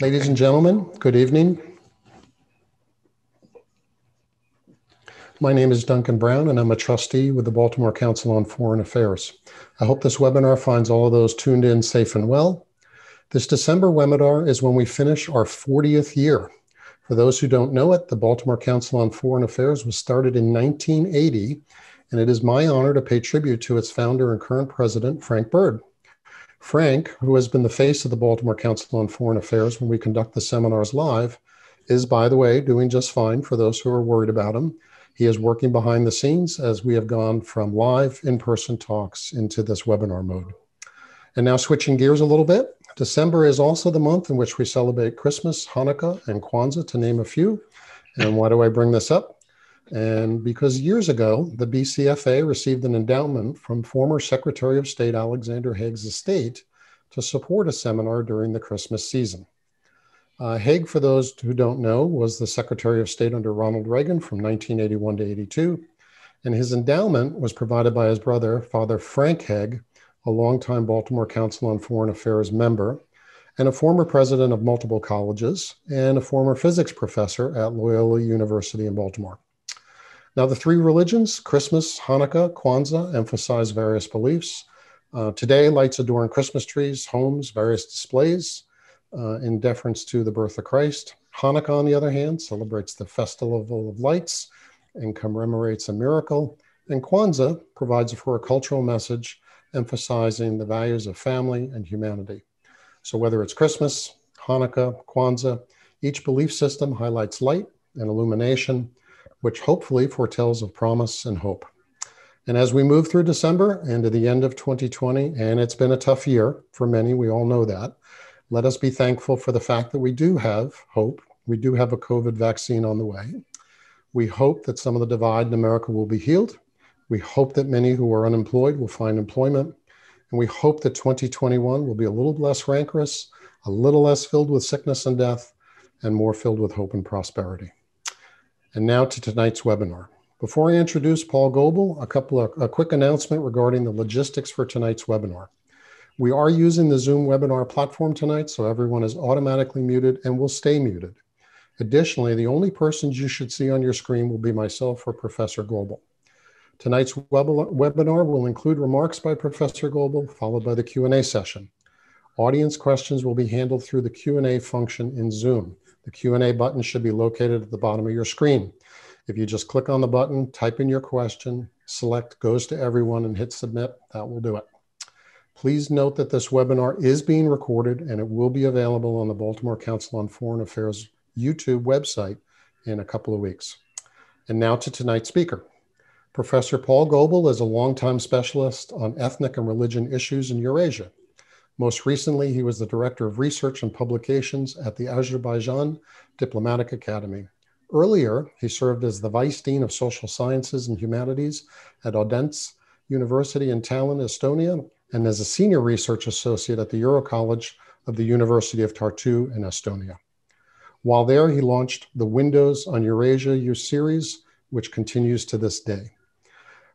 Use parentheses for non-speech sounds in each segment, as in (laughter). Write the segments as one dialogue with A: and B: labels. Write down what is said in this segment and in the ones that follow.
A: Ladies and gentlemen, good evening. My name is Duncan Brown, and I'm a trustee with the Baltimore Council on Foreign Affairs. I hope this webinar finds all of those tuned in safe and well. This December webinar is when we finish our 40th year. For those who don't know it, the Baltimore Council on Foreign Affairs was started in 1980, and it is my honor to pay tribute to its founder and current president, Frank Burd. Frank, who has been the face of the Baltimore Council on Foreign Affairs when we conduct the seminars live, is, by the way, doing just fine for those who are worried about him. He is working behind the scenes as we have gone from live in person talks into this webinar mode. And now, switching gears a little bit, December is also the month in which we celebrate Christmas, Hanukkah, and Kwanzaa, to name a few. And why do I bring this up? And because years ago, the BCFA received an endowment from former Secretary of State Alexander Haig's estate to support a seminar during the Christmas season. Uh, Haig, for those who don't know, was the Secretary of State under Ronald Reagan from 1981 to 82. And his endowment was provided by his brother, Father Frank Haig, a longtime Baltimore Council on Foreign Affairs member, and a former president of multiple colleges, and a former physics professor at Loyola University in Baltimore. Now, the three religions, Christmas, Hanukkah, Kwanzaa, emphasize various beliefs. Uh, today, lights adorn Christmas trees, homes, various displays uh, in deference to the birth of Christ. Hanukkah, on the other hand, celebrates the festival of lights and commemorates a miracle. And Kwanzaa provides for a cultural message emphasizing the values of family and humanity. So, whether it's Christmas, Hanukkah, Kwanzaa, each belief system highlights light and illumination which hopefully foretells of promise and hope. And as we move through December and to the end of 2020, and it's been a tough year for many, we all know that, let us be thankful for the fact that we do have hope. We do have a COVID vaccine on the way. We hope that some of the divide in America will be healed. We hope that many who are unemployed will find employment. And we hope that 2021 will be a little less rancorous, a little less filled with sickness and death, and more filled with hope and prosperity. And now to tonight's webinar. Before I introduce Paul Goble, a couple of a quick announcement regarding the logistics for tonight's webinar. We are using the Zoom webinar platform tonight, so everyone is automatically muted and will stay muted. Additionally, the only persons you should see on your screen will be myself or Professor Goble. Tonight's webinar will include remarks by Professor Goble, followed by the Q&A session. Audience questions will be handled through the Q&A function in Zoom. The Q&A button should be located at the bottom of your screen. If you just click on the button, type in your question, select goes to everyone and hit submit, that will do it. Please note that this webinar is being recorded and it will be available on the Baltimore Council on Foreign Affairs YouTube website in a couple of weeks. And now to tonight's speaker. Professor Paul Goble is a longtime specialist on ethnic and religion issues in Eurasia. Most recently, he was the Director of Research and Publications at the Azerbaijan Diplomatic Academy. Earlier, he served as the Vice Dean of Social Sciences and Humanities at Audentes University in Tallinn, Estonia, and as a Senior Research Associate at the Euro College of the University of Tartu in Estonia. While there, he launched the Windows on Eurasia U series, which continues to this day.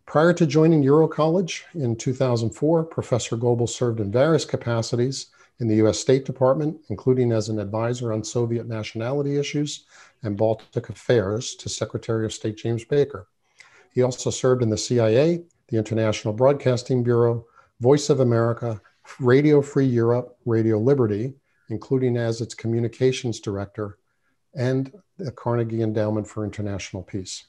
A: Prior to joining Euro College in 2004, Professor Goble served in various capacities in the US State Department, including as an advisor on Soviet nationality issues and Baltic affairs to Secretary of State James Baker. He also served in the CIA, the International Broadcasting Bureau, Voice of America, Radio Free Europe, Radio Liberty, including as its communications director, and the Carnegie Endowment for International Peace.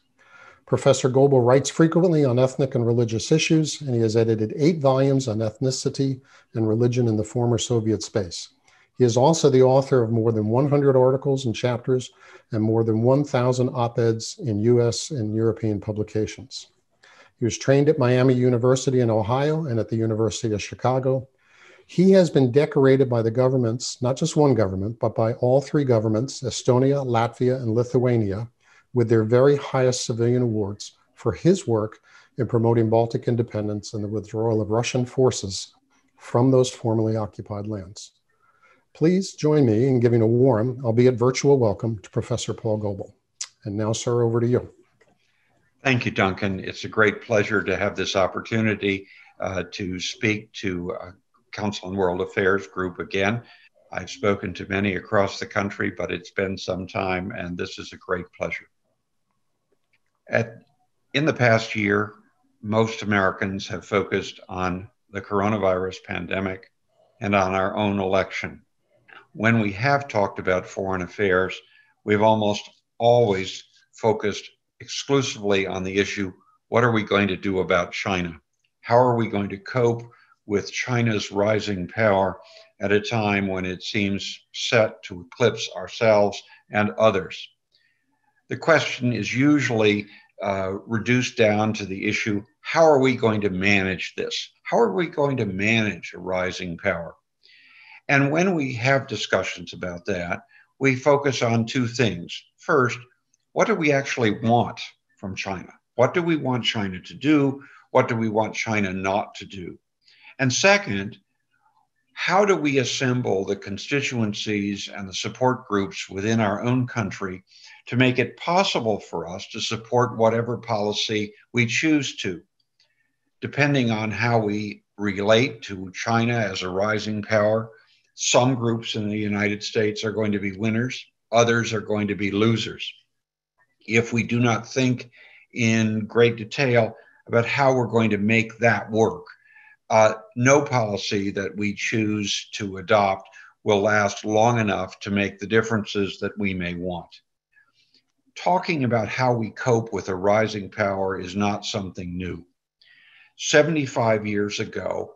A: Professor Goble writes frequently on ethnic and religious issues, and he has edited eight volumes on ethnicity and religion in the former Soviet space. He is also the author of more than 100 articles and chapters and more than 1,000 op eds in US and European publications. He was trained at Miami University in Ohio and at the University of Chicago. He has been decorated by the governments, not just one government, but by all three governments Estonia, Latvia, and Lithuania with their very highest civilian awards for his work in promoting Baltic independence and the withdrawal of Russian forces from those formerly occupied lands. Please join me in giving a warm, albeit virtual, welcome to Professor Paul Goble. And now, sir, over to you.
B: Thank you, Duncan. It's a great pleasure to have this opportunity uh, to speak to uh, Council on World Affairs group again. I've spoken to many across the country, but it's been some time, and this is a great pleasure. At, in the past year, most Americans have focused on the coronavirus pandemic and on our own election. When we have talked about foreign affairs, we've almost always focused exclusively on the issue what are we going to do about China? How are we going to cope with China's rising power at a time when it seems set to eclipse ourselves and others? The question is usually uh, reduced down to the issue how are we going to manage this? How are we going to manage a rising power? And when we have discussions about that, we focus on two things. First, what do we actually want from China? What do we want China to do? What do we want China not to do? And second, how do we assemble the constituencies and the support groups within our own country to make it possible for us to support whatever policy we choose to? Depending on how we relate to China as a rising power, some groups in the United States are going to be winners, others are going to be losers if we do not think in great detail about how we're going to make that work. Uh, no policy that we choose to adopt will last long enough to make the differences that we may want. Talking about how we cope with a rising power is not something new. 75 years ago,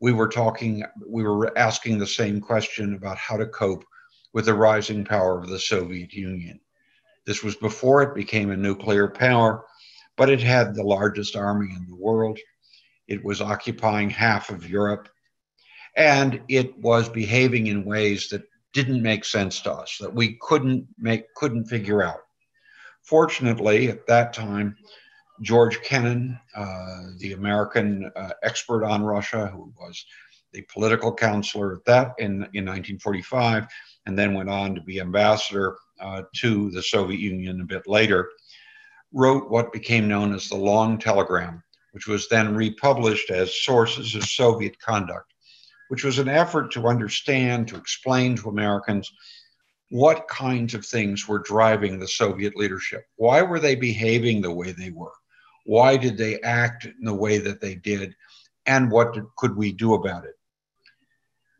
B: we were talking, we were asking the same question about how to cope with the rising power of the Soviet Union. This was before it became a nuclear power, but it had the largest army in the world. It was occupying half of Europe, and it was behaving in ways that didn't make sense to us, that we couldn't make, couldn't figure out. Fortunately, at that time, George Kennan, uh, the American uh, expert on Russia, who was the political counselor at that in, in 1945, and then went on to be ambassador uh, to the Soviet Union a bit later, wrote what became known as the Long Telegram, which was then republished as Sources of Soviet Conduct, which was an effort to understand, to explain to Americans what kinds of things were driving the Soviet leadership. Why were they behaving the way they were? Why did they act in the way that they did? And what did, could we do about it?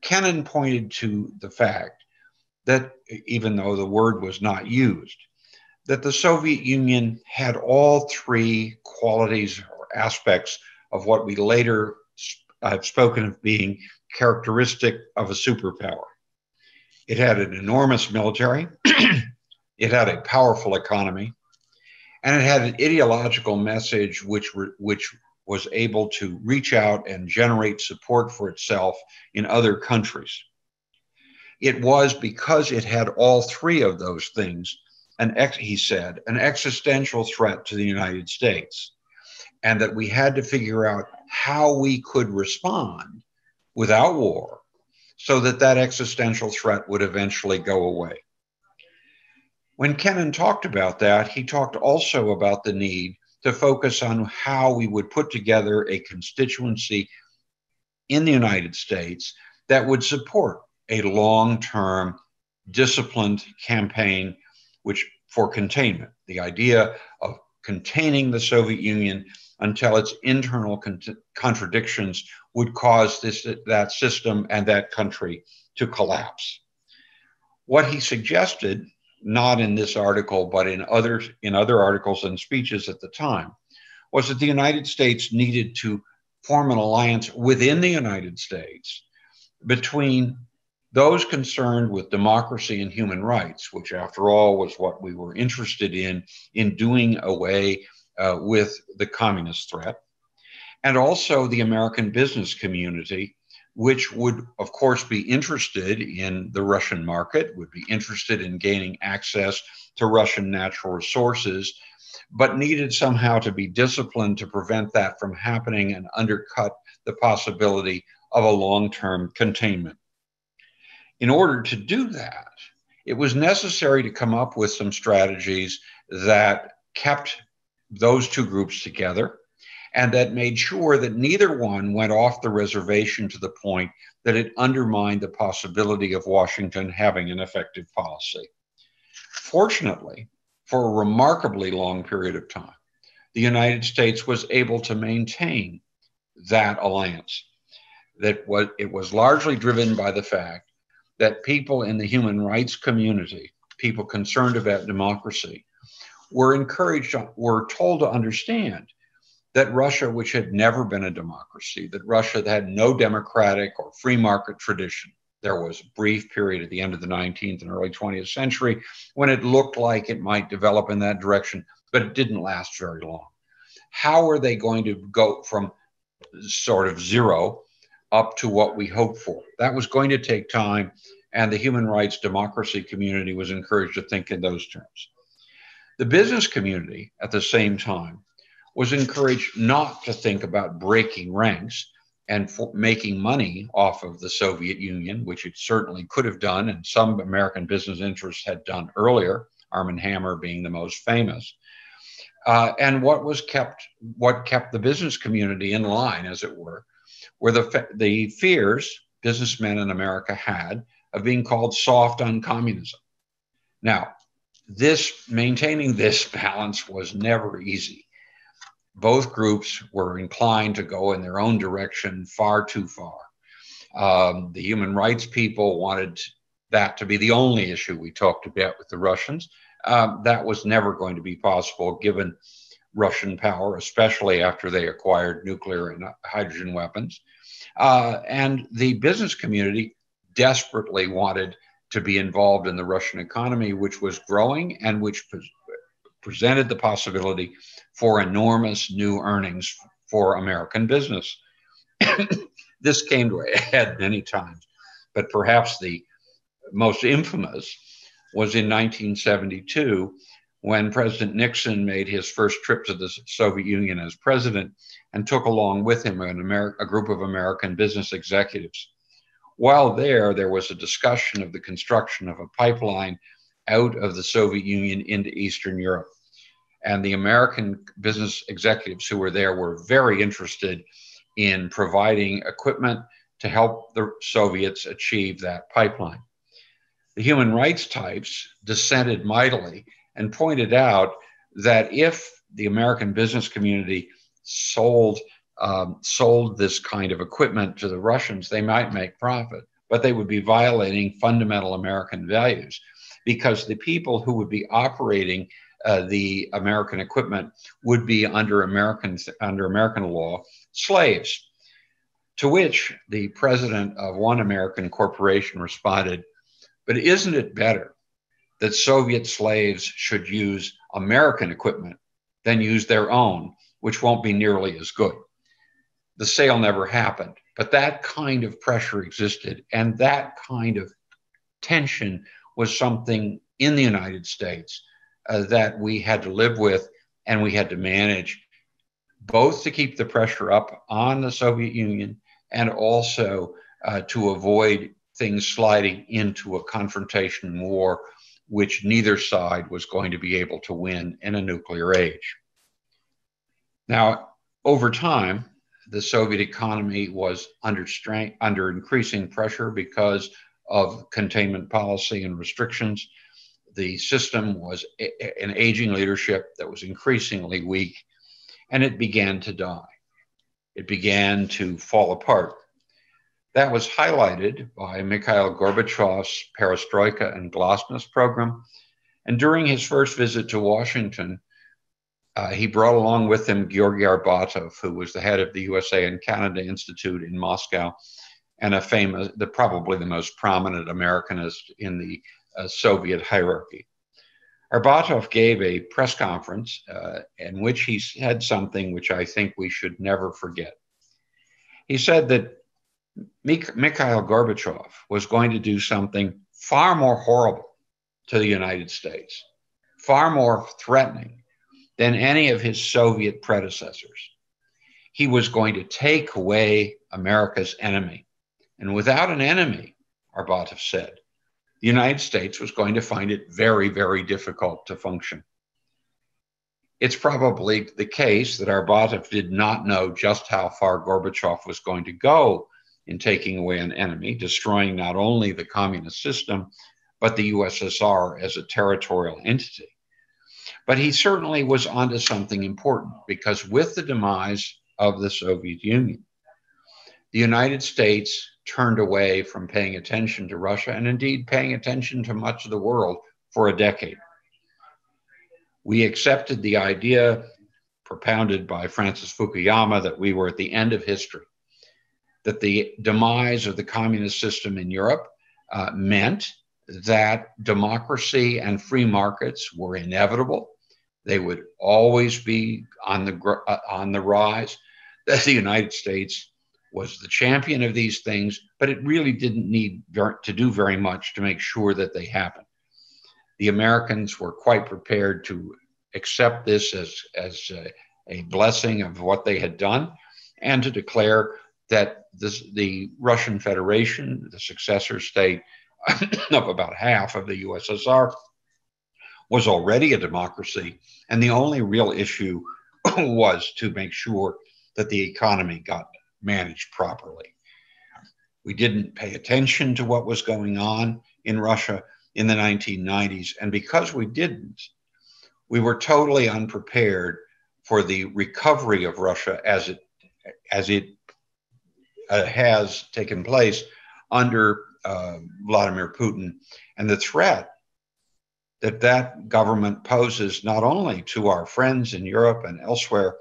B: Kennan pointed to the fact that, even though the word was not used, that the Soviet Union had all three qualities aspects of what we later have spoken of being characteristic of a superpower. It had an enormous military, (clears throat) it had a powerful economy, and it had an ideological message which, which was able to reach out and generate support for itself in other countries. It was because it had all three of those things, an ex, he said, an existential threat to the United States, and that we had to figure out how we could respond without war so that that existential threat would eventually go away. When Kennan talked about that, he talked also about the need to focus on how we would put together a constituency in the United States that would support a long term disciplined campaign which for containment the idea of containing the soviet union until its internal con- contradictions would cause this that system and that country to collapse. What he suggested not in this article but in other in other articles and speeches at the time was that the united states needed to form an alliance within the united states between those concerned with democracy and human rights, which, after all, was what we were interested in in doing away uh, with the communist threat, and also the American business community, which would, of course, be interested in the Russian market, would be interested in gaining access to Russian natural resources, but needed somehow to be disciplined to prevent that from happening and undercut the possibility of a long term containment. In order to do that, it was necessary to come up with some strategies that kept those two groups together and that made sure that neither one went off the reservation to the point that it undermined the possibility of Washington having an effective policy. Fortunately, for a remarkably long period of time, the United States was able to maintain that alliance. That was, it was largely driven by the fact that people in the human rights community, people concerned about democracy, were encouraged, were told to understand that Russia, which had never been a democracy, that Russia had no democratic or free market tradition. There was a brief period at the end of the 19th and early 20th century when it looked like it might develop in that direction, but it didn't last very long. How are they going to go from sort of zero up to what we hoped for? That was going to take time, and the human rights democracy community was encouraged to think in those terms. The business community, at the same time, was encouraged not to think about breaking ranks and making money off of the Soviet Union, which it certainly could have done, and some American business interests had done earlier, Armand Hammer being the most famous. Uh, and what was kept, what kept the business community in line, as it were, were the, the fears businessmen in America had of being called soft on communism. Now, this maintaining this (laughs) balance was never easy both groups were inclined to go in their own direction far too far. Um, the human rights people wanted that to be the only issue we talked about with the Russians. Um, that was never going to be possible given Russian power, especially after they acquired nuclear and hydrogen weapons. Uh, and the business community desperately wanted to be involved in the Russian economy, which was growing and which presented the possibility for enormous new earnings for American business. (coughs) this came to a head many times, but perhaps the most infamous was in 1972 when President Nixon made his first trip to the Soviet Union as president and took along with him an Ameri- a group of American business executives. While there, there was a discussion of the construction of a pipeline out of the Soviet Union into Eastern Europe. And the American business executives who were there were very interested in providing equipment to help the Soviets achieve that pipeline. The human rights types dissented mightily and pointed out that if the American business community sold um, sold this kind of equipment to the Russians, they might make profit, but they would be violating fundamental American values because the people who would be operating uh, the American equipment would be under American under American law slaves. To which the president of one American corporation responded, "But isn't it better that Soviet slaves should use American equipment than use their own, which won't be nearly as good?" The sale never happened, but that kind of pressure existed, and that kind of tension was something in the United States uh, that we had to live with and we had to manage, both to keep the pressure up on the Soviet Union and also uh, to avoid things sliding into a confrontation war, which neither side was going to be able to win in a nuclear age. Now, over time, the Soviet economy was under under increasing pressure because of containment policy and restrictions. The system was a, an aging leadership that was increasingly weak, and it began to die. It began to fall apart. That was highlighted by Mikhail Gorbachev's Perestroika and Glasnost program. And during his first visit to Washington, uh, he brought along with him Georgy Arbatov, who was the head of the USA and Canada Institute in Moscow, and a famous, the probably the most prominent Americanist in the uh, Soviet hierarchy. Arbatov gave a press conference uh, in which he said something which I think we should never forget. He said that Mik- Mikhail Gorbachev was going to do something far more horrible to the United States, far more threatening than any of his Soviet predecessors. He was going to take away America's enemy. And without an enemy, Arbatov said, the United States was going to find it very, very difficult to function. it's probably the case that Arbatov did not know just how far Gorbachev was going to go in taking away an enemy, destroying not only the communist system, but the USSR as a territorial entity. But he certainly was onto something important because with the demise of the Soviet Union, the United States turned away from paying attention to Russia and indeed paying attention to much of the world for a decade we accepted the idea propounded by Francis Fukuyama that we were at the end of history, that the demise of the communist system in Europe uh, meant that democracy and free markets were inevitable. They would always be on the, uh, on the rise. That the United States was the champion of these things, but it really didn't need ver- to do very much to make sure that they happened the Americans were quite prepared to accept this as, as a, a blessing of what they had done and to declare that this, the Russian Federation, the successor state (coughs) of about half of the USSR, was already a democracy. And the only real issue (clears throat) was to make sure that the economy got managed properly. We didn't pay attention to what was going on in Russia in the 1990s. And because we didn't, we were totally unprepared for the recovery of Russia as it as it uh, has taken place under uh, Vladimir Putin and the threat that that government poses not only to our friends in Europe and elsewhere,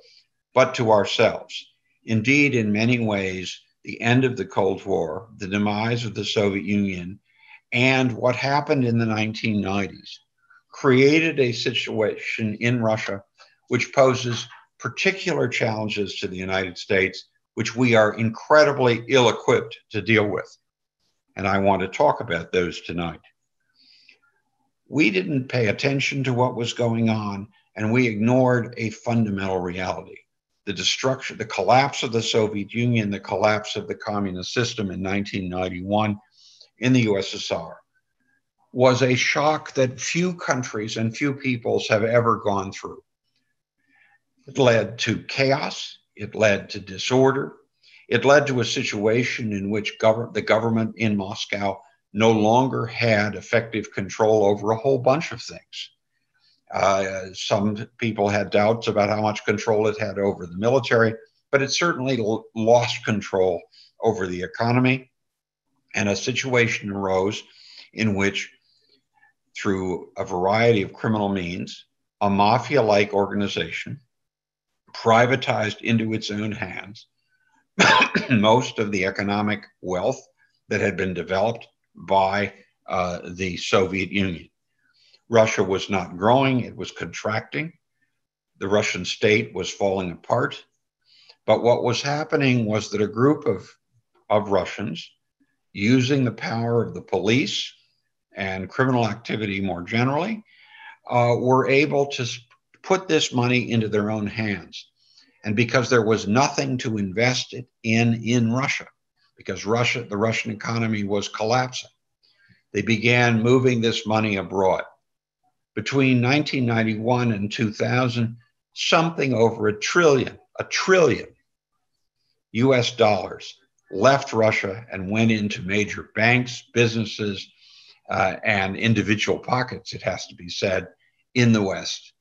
B: but to ourselves. Indeed, in many ways, the end of the Cold War, the demise of the Soviet Union, and what happened in the 1990s created a situation in Russia which poses particular challenges to the United States, which we are incredibly ill equipped to deal with. And I want to talk about those tonight. We didn't pay attention to what was going on, and we ignored a fundamental reality the destruction, the collapse of the Soviet Union, the collapse of the communist system in 1991 in the USSR was a shock that few countries and few peoples have ever gone through. It led to chaos, it led to disorder, it led to a situation in which gov- the government in Moscow no longer had effective control over a whole bunch of things. Uh, some people had doubts about how much control it had over the military, but it certainly l- lost control over the economy. And a situation arose in which through a variety of criminal means, a mafia like organization privatized into its own hands (coughs) most of the economic wealth that had been developed by uh, the Soviet Union. Russia was not growing, it was contracting. The Russian state was falling apart. But what was happening was that a group of, of Russians, using the power of the police and criminal activity more generally, uh, were able to put this money into their own hands. And because there was nothing to invest it in in Russia, because Russia, the Russian economy was collapsing, they began moving this money abroad. Between 1991 and 2000, something over a trillion, a trillion US dollars left Russia and went into major banks, businesses, uh, and individual pockets, it has to be said, in the West.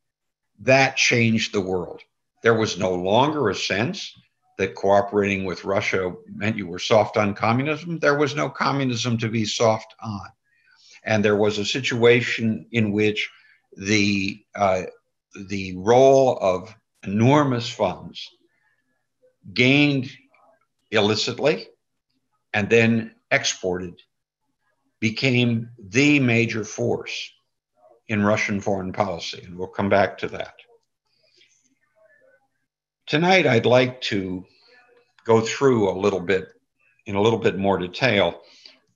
B: That changed the world. There was no longer a sense that cooperating with Russia meant you were soft on communism. There was no communism to be soft on. And there was a situation in which the, uh, the role of enormous funds gained illicitly and then exported became the major force in Russian foreign policy. And we'll come back to that. Tonight, I'd like to go through a little bit, in a little bit more detail,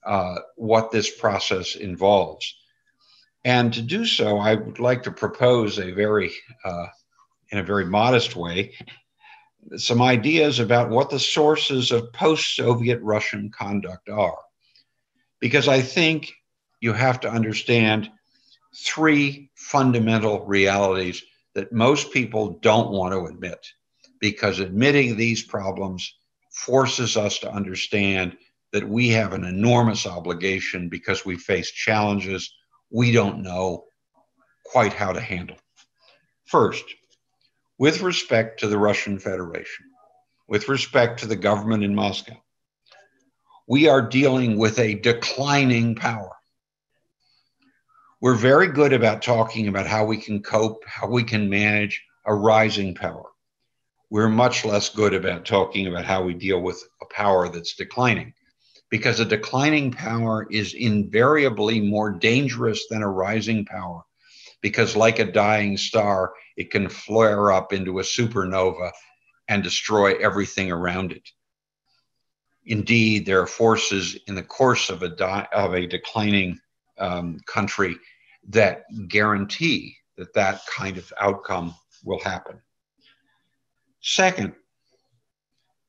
B: uh, what this process involves. And to do so, I would like to propose a very, uh, in a very modest way, some ideas about what the sources of post Soviet Russian conduct are because I think you have to understand three fundamental realities that most people don't want to admit because admitting these problems forces us to understand that we have an enormous obligation because we face challenges we don't know quite how to handle. First, with respect to the Russian Federation, with respect to the government in Moscow, we are dealing with a declining power. We're very good about talking about how we can cope, how we can manage a rising power. We're much less good about talking about how we deal with a power that's declining. Because a declining power is invariably more dangerous than a rising power. Because like a dying star it can flare up into a supernova and destroy everything around it. Indeed there are forces in the course of a, di- of a declining um, country that guarantee that that kind of outcome will happen second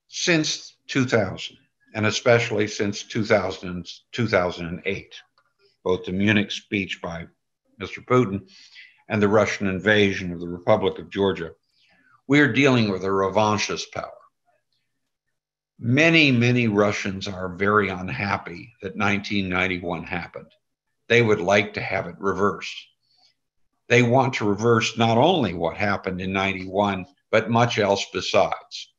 B: since 2000 and especially since 2000, 2008, both the Munich speech by Mr. Putin and the Russian invasion of the Republic of Georgia, we are dealing with a revanchist power. Many, many Russians are very unhappy that 1991 happened. They would like to have it reversed. They want to reverse not only what happened in 91, but much else besides.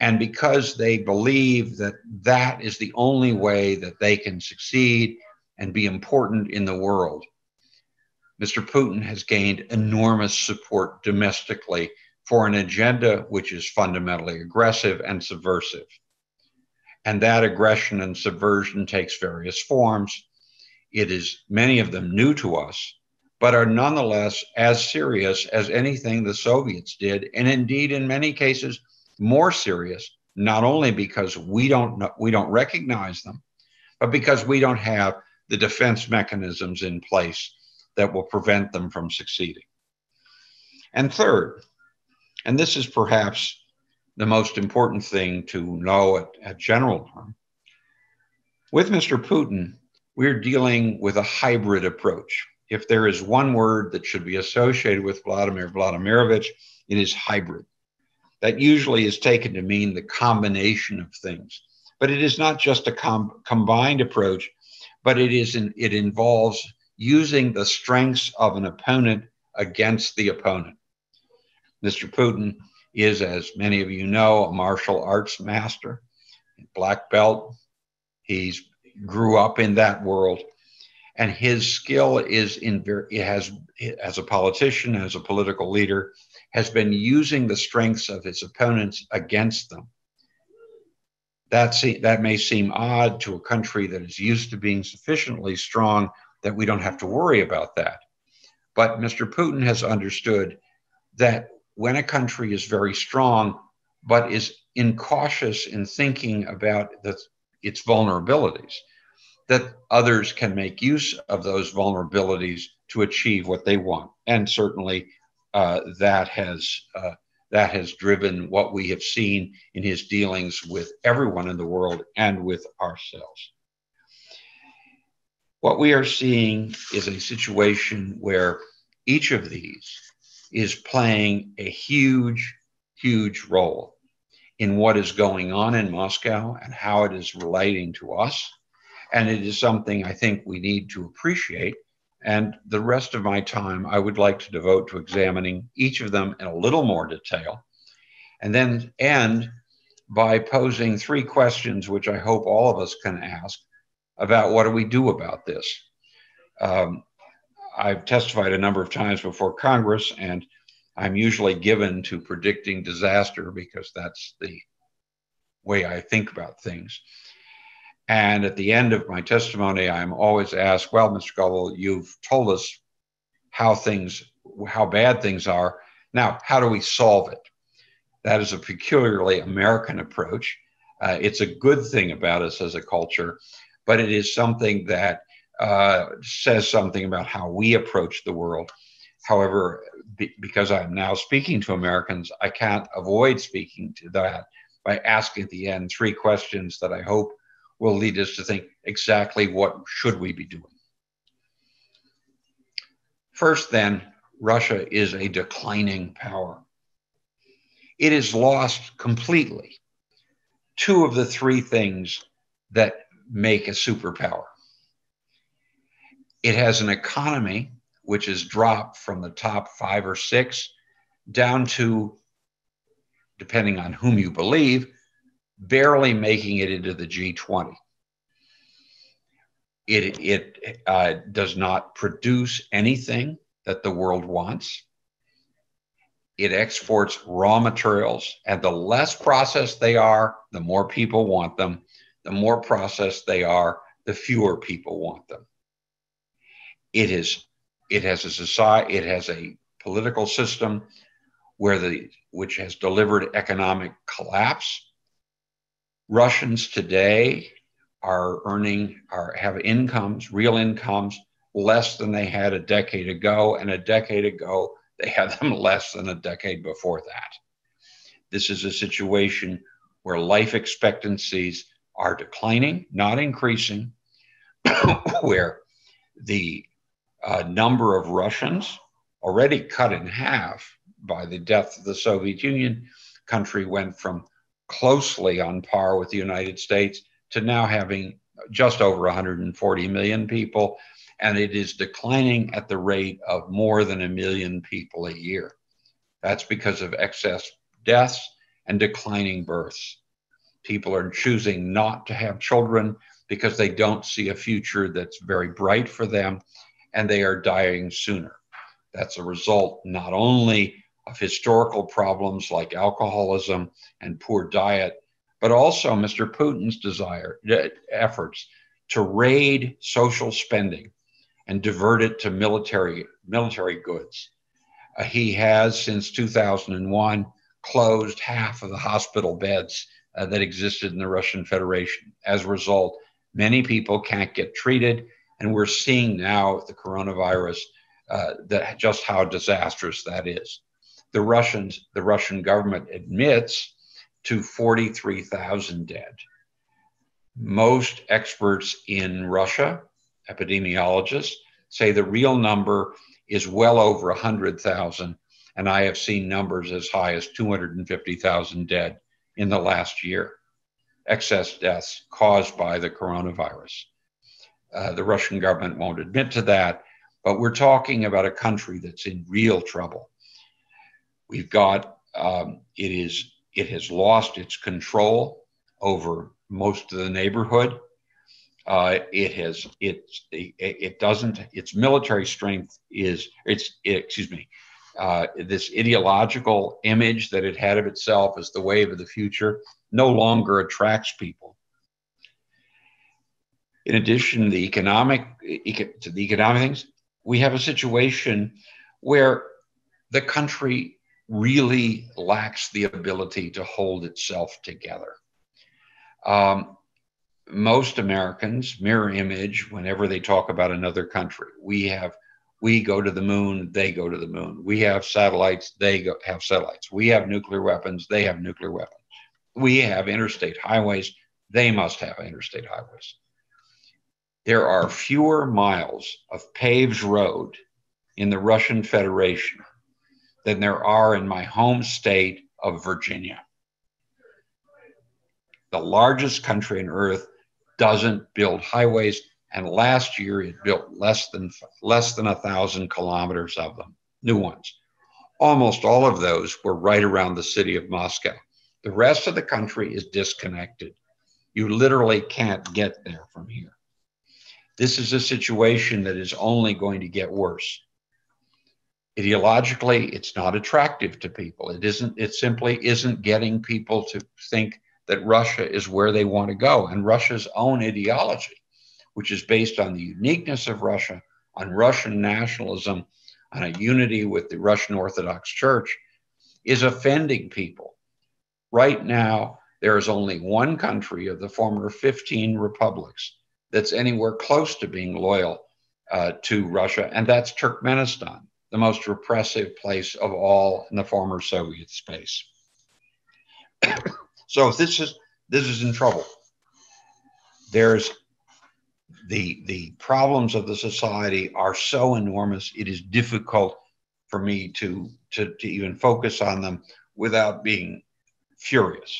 B: And because they believe that that is the only way that they can succeed and be important in the world, Mr. Putin has gained enormous support domestically for an agenda which is fundamentally aggressive and subversive. And that aggression and subversion takes various forms. It is many of them new to us, but are nonetheless as serious as anything the Soviets did, and indeed, in many cases, more serious, not only because we don't know, we don't recognize them, but because we don't have the defense mechanisms in place that will prevent them from succeeding. And third, and this is perhaps the most important thing to know at, at general term, with Mr. Putin, we're dealing with a hybrid approach. If there is one word that should be associated with Vladimir Vladimirovich, it is hybrid. That usually is taken to mean the combination of things. But it is not just a com- combined approach, but it is it involves using the strengths of an opponent against the opponent. Mr. Putin is, as many of you know, a martial arts master, black belt. He's grew up in that world, and his skill is in has as a politician, as a political leader, has been using the strengths of his opponents against them. That, se- that may seem odd to a country that is used to being sufficiently strong that we don't have to worry about that. But Mr. Putin has understood that when a country is very strong, but is incautious in thinking about the, its vulnerabilities, that others can make use of those vulnerabilities to achieve what they want. And certainly uh, that has uh, that has driven what we have seen in his dealings with everyone in the world and with ourselves. What we are seeing is a situation where each of these is playing a huge, huge role in what is going on in Moscow and how it is relating to us. And it is something I think we need to appreciate and the rest of my time, I would like to devote to examining each of them in a little more detail, and then end by posing three questions, which I hope all of us can ask about what do we do about this. Um, I've testified a number of times before Congress, and I'm usually given to predicting disaster because that's the way I think about things. And at the end of my testimony, I'm always asked, well, Mr. Goble, you've told us how things, how bad things are. Now, how do we solve it? That is a peculiarly American approach. Uh, it's a good thing about us as a culture, but it is something that uh, says something about how we approach the world. However, be, because I'm now speaking to Americans, I can't avoid speaking to that by asking at the end three questions that I hope will lead us to think exactly what should we be doing. First, then, Russia is a declining power. It has lost completely two of the three things that make a superpower. It has an economy which has dropped from the top five or six down to, depending on whom you believe, barely making it into the G20. It, it uh, does not produce anything that the world wants. It exports raw materials, and the less processed they are, the more people want them. The more processed they are, the fewer people want them. It is it has a society, it has a political system where the which has delivered economic collapse. Russians today are earning are have incomes, real incomes less than they had a decade ago, and a decade ago they had (laughs) them less than a decade before that. This is a situation where life expectancies are declining, not increasing, (coughs) where the uh, number of Russians already cut in half by the death of the Soviet Union. Country went from closely on par with the United States to now having just over 140 million people, and it is declining at the rate of more than a million people a year. That's because of excess deaths and declining births. People are choosing not to have children because they don't see a future that's very bright for them and they are dying sooner. That's a result not only of historical problems like alcoholism and poor diet, but also Mr. Putin's desire efforts to raid social spending and divert it to military military goods. Uh, he has since 2001 closed half of the hospital beds uh, that existed in the Russian Federation. As a result, many people can't get treated and we're seeing now with the coronavirus uh, that just how disastrous that is. The Russians, the Russian government admits to 43,000 dead. Most experts in Russia, epidemiologists, say the real number is well over 100,000, and I have seen numbers as high as 250,000 dead in the last year. Excess deaths caused by the coronavirus. Uh, the Russian government won't admit to that, but we're talking about a country that's in real trouble. We've got um, it is it has lost its control over most of the neighborhood. Uh, it has it, it, it doesn't its military strength is it's it, excuse me uh, this ideological image that it had of itself as the wave of the future no longer attracts people in addition, the economic to the economic things, we have a situation where the country really lacks the ability to hold itself together. Um, most Americans mirror image whenever they talk about another country. We have we go to the moon, they go to the moon. We have satellites, they go, have satellites. We have nuclear weapons, they have nuclear weapons. We have interstate highways, they must have interstate highways there are fewer miles of paved road in the Russian Federation than there are in my home state of Virginia. The largest country on earth doesn't build highways, and last year it built less than less than a thousand kilometers of them, new ones. Almost all of those were right around the city of Moscow. The rest of the country is disconnected. You literally can't get there from here. This is a situation that is only going to get worse. Ideologically, it's not attractive to people. It isn't, it simply isn't getting people to think that Russia is where they want to go. And Russia's own ideology, which is based on the uniqueness of Russia, on Russian nationalism, on a unity with the Russian Orthodox Church, is offending people. Right now, there is only one country of the former 15 republics that's anywhere close to being loyal uh, to Russia, and that's Turkmenistan, the most repressive place of all in the former Soviet space. (coughs) so this is this is in trouble. There's the the problems of the society are so enormous. It is difficult for me to, to, to even focus on them without being furious.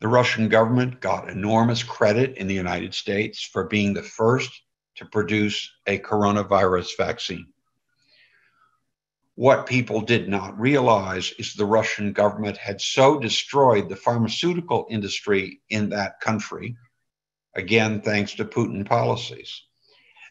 B: The Russian government got enormous credit in the United States for being the first to produce a coronavirus vaccine. What people did not realize is the Russian government had so destroyed the pharmaceutical industry in that country, again, thanks to Putin policies,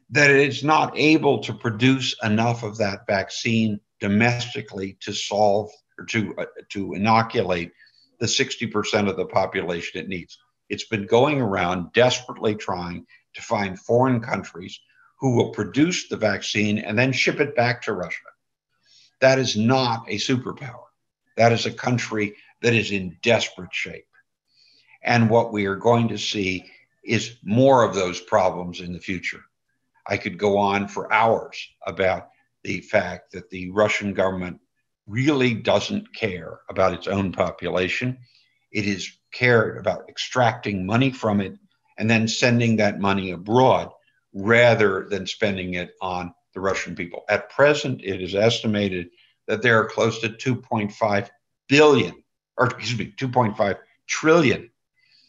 B: that it is not able to produce enough of that vaccine domestically to solve or to, uh, to inoculate the 60% of the population it needs. It's been going around desperately trying to find foreign countries who will produce the vaccine and then ship it back to Russia. That is not a superpower. That is a country that is in desperate shape. And what we are going to see is more of those problems in the future. I could go on for hours about the fact that the Russian government really doesn't care about its own population. It is cared about extracting money from it and then sending that money abroad rather than spending it on the Russian people. At present, it is estimated that there are close to 2.5 billion, or excuse me, 2.5 trillion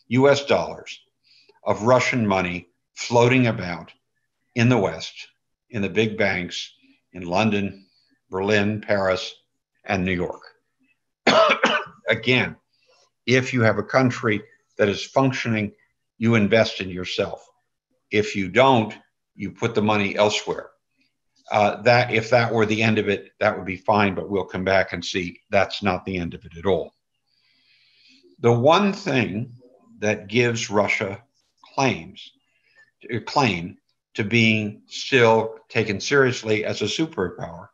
B: US dollars of Russian money floating about in the West, in the big banks in London, Berlin, Paris, and New York. (coughs) Again, if you have a country that is functioning, you invest in yourself. If you don't, you put the money elsewhere. Uh, that if that were the end of it, that would be fine, but we'll come back and see that's not the end of it at all. The one thing that gives Russia claims a claim to being still taken seriously as a superpower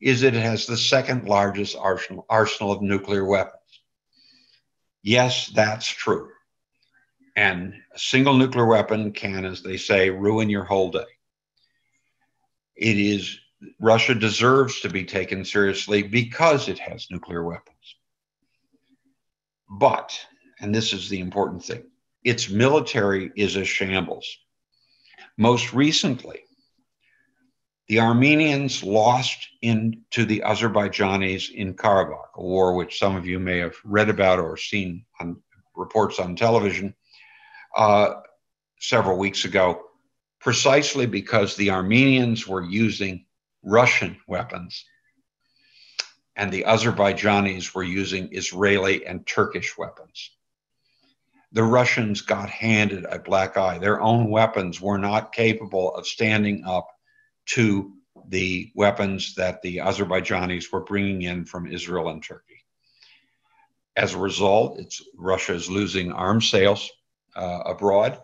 B: is that it has the second largest arsenal, arsenal of nuclear weapons. Yes, that's true. And a single nuclear weapon can, as they say, ruin your whole day. It is, Russia deserves to be taken seriously because it has nuclear weapons. But, and this is the important thing, its military is a shambles. Most recently, the Armenians lost into the Azerbaijanis in Karabakh, a war which some of you may have read about or seen on reports on television uh, several weeks ago, precisely because the Armenians were using Russian weapons and the Azerbaijanis were using Israeli and Turkish weapons. The Russians got handed a black eye. Their own weapons were not capable of standing up to the weapons that the Azerbaijanis were bringing in from Israel and Turkey. As a result, it's Russia is losing arms sales abroad,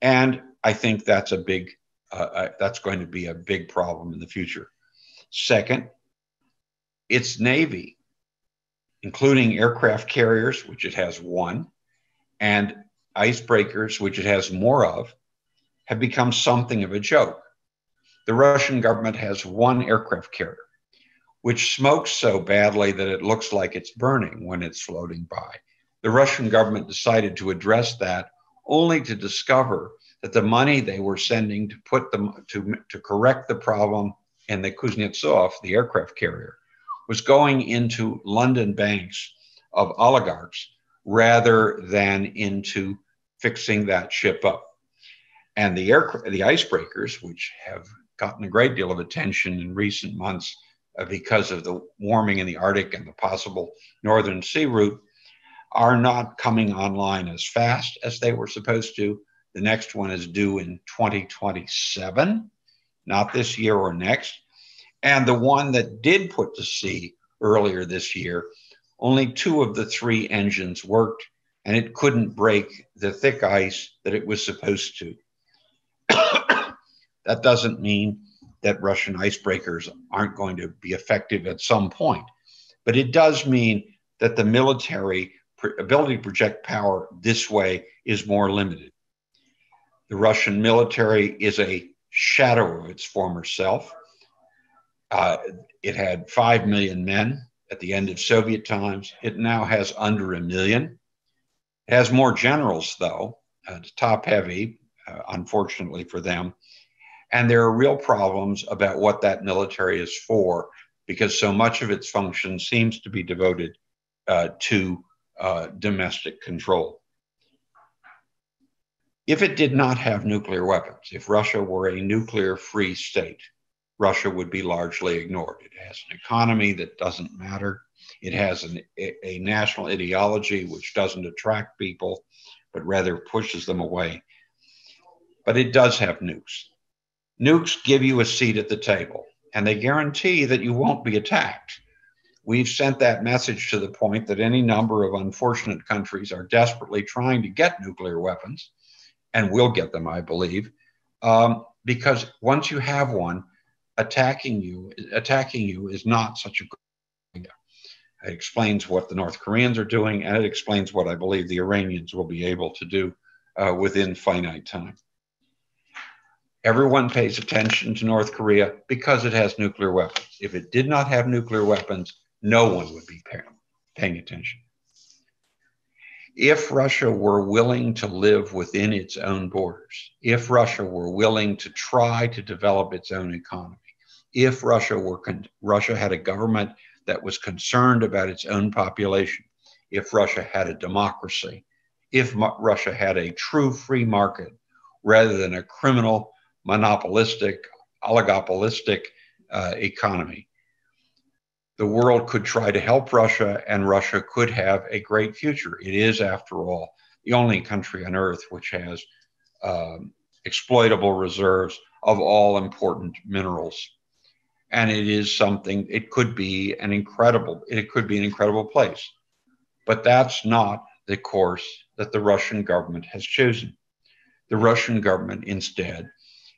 B: and I think that's a big uh, uh, that's going to be a big problem in the future. Second, its navy, including aircraft carriers, which it has one, and icebreakers, which it has more of, have become something of a joke the Russian government has one aircraft carrier, which smokes so badly that it looks like it's burning when it's floating by. The Russian government decided to address that only to discover that the money they were sending to put them to, to correct the problem in the Kuznetsov, the aircraft carrier, was going into London banks of oligarchs rather than into fixing that ship up. And the air, the icebreakers, which have gotten a great deal of attention in recent months uh, because of the warming in the Arctic and the possible northern sea route, are not coming online as fast as they were supposed to. The next one is due in 2027, not this year or next. And the one that did put to sea earlier this year, only two of the three engines worked, and it couldn't break the thick ice that it was supposed to. (coughs) That doesn't mean that Russian icebreakers aren't going to be effective at some point, but it does mean that the military ability to project power this way is more limited. The Russian military is a shadow of its former self. Uh, it had 5 million men at the end of Soviet times. It now has under a million. It has more generals, though, uh, top heavy, uh, unfortunately for them And there are real problems about what that military is for because so much of its function seems to be devoted uh, to uh, domestic control. If it did not have nuclear weapons, if Russia were a nuclear free state, Russia would be largely ignored. It has an economy that doesn't matter. It has an, a, national ideology which doesn't attract people, but rather pushes them away. But it does have nukes. Nukes give you a seat at the table, and they guarantee that you won't be attacked. We've sent that message to the point that any number of unfortunate countries are desperately trying to get nuclear weapons, and will get them, I believe, um, because once you have one, attacking you attacking you is not such a good idea. It explains what the North Koreans are doing, and it explains what I believe the Iranians will be able to do uh, within finite time. Everyone pays attention to North Korea because it has nuclear weapons. If it did not have nuclear weapons, no one would be paying, paying attention. If Russia were willing to live within its own borders, if Russia were willing to try to develop its own economy, if Russia were Russia had a government that was concerned about its own population, if Russia had a democracy, if Russia had a true free market rather than a criminal, monopolistic, oligopolistic uh, economy, the world could try to help Russia and Russia could have a great future. It is, after all, the only country on earth which has um, exploitable reserves of all important minerals. And it is something it could be an incredible it could be an incredible place. But that's not the course that the russian government has chosen. The russian government instead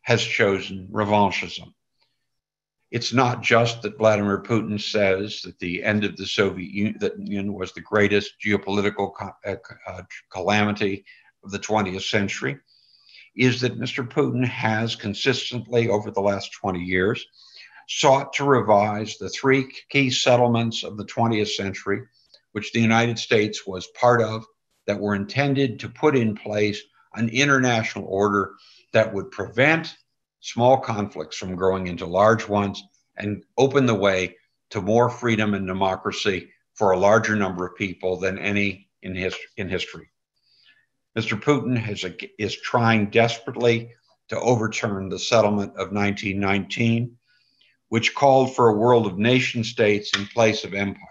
B: has chosen revanchism it's not just that vladimir putin says that the end of the soviet union was the greatest geopolitical uh, uh, calamity of the 20th century is that mr putin has consistently over the last 20 years sought to revise the three key settlements of the 20th century, which the United States was part of, that were intended to put in place an international order that would prevent small conflicts from growing into large ones and open the way to more freedom and democracy for a larger number of people than any in, his, in history. Mr. Putin has is trying desperately to overturn the settlement of 1919 which called for a world of nation states in place of empires.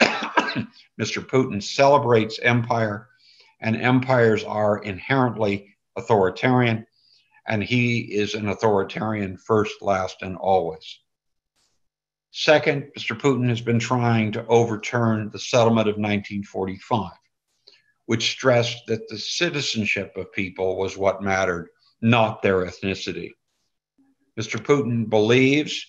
B: (coughs) Mr. Putin celebrates empire, and empires are inherently authoritarian, and he is an authoritarian first, last, and always. Second, Mr. Putin has been trying to overturn the settlement of 1945, which stressed that the citizenship of people was what mattered, not their ethnicity. Mr. Putin believes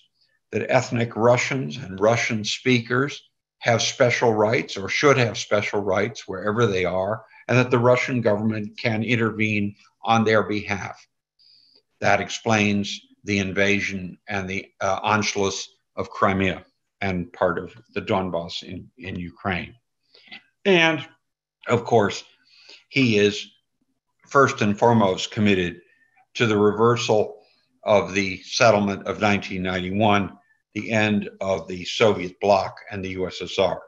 B: that ethnic Russians and Russian speakers have special rights or should have special rights wherever they are, and that the Russian government can intervene on their behalf. That explains the invasion and the uh, Anschluss of Crimea and part of the Donbass in, in Ukraine. And of course, he is first and foremost committed to the reversal of the settlement of 1991, the end of the Soviet bloc and the USSR.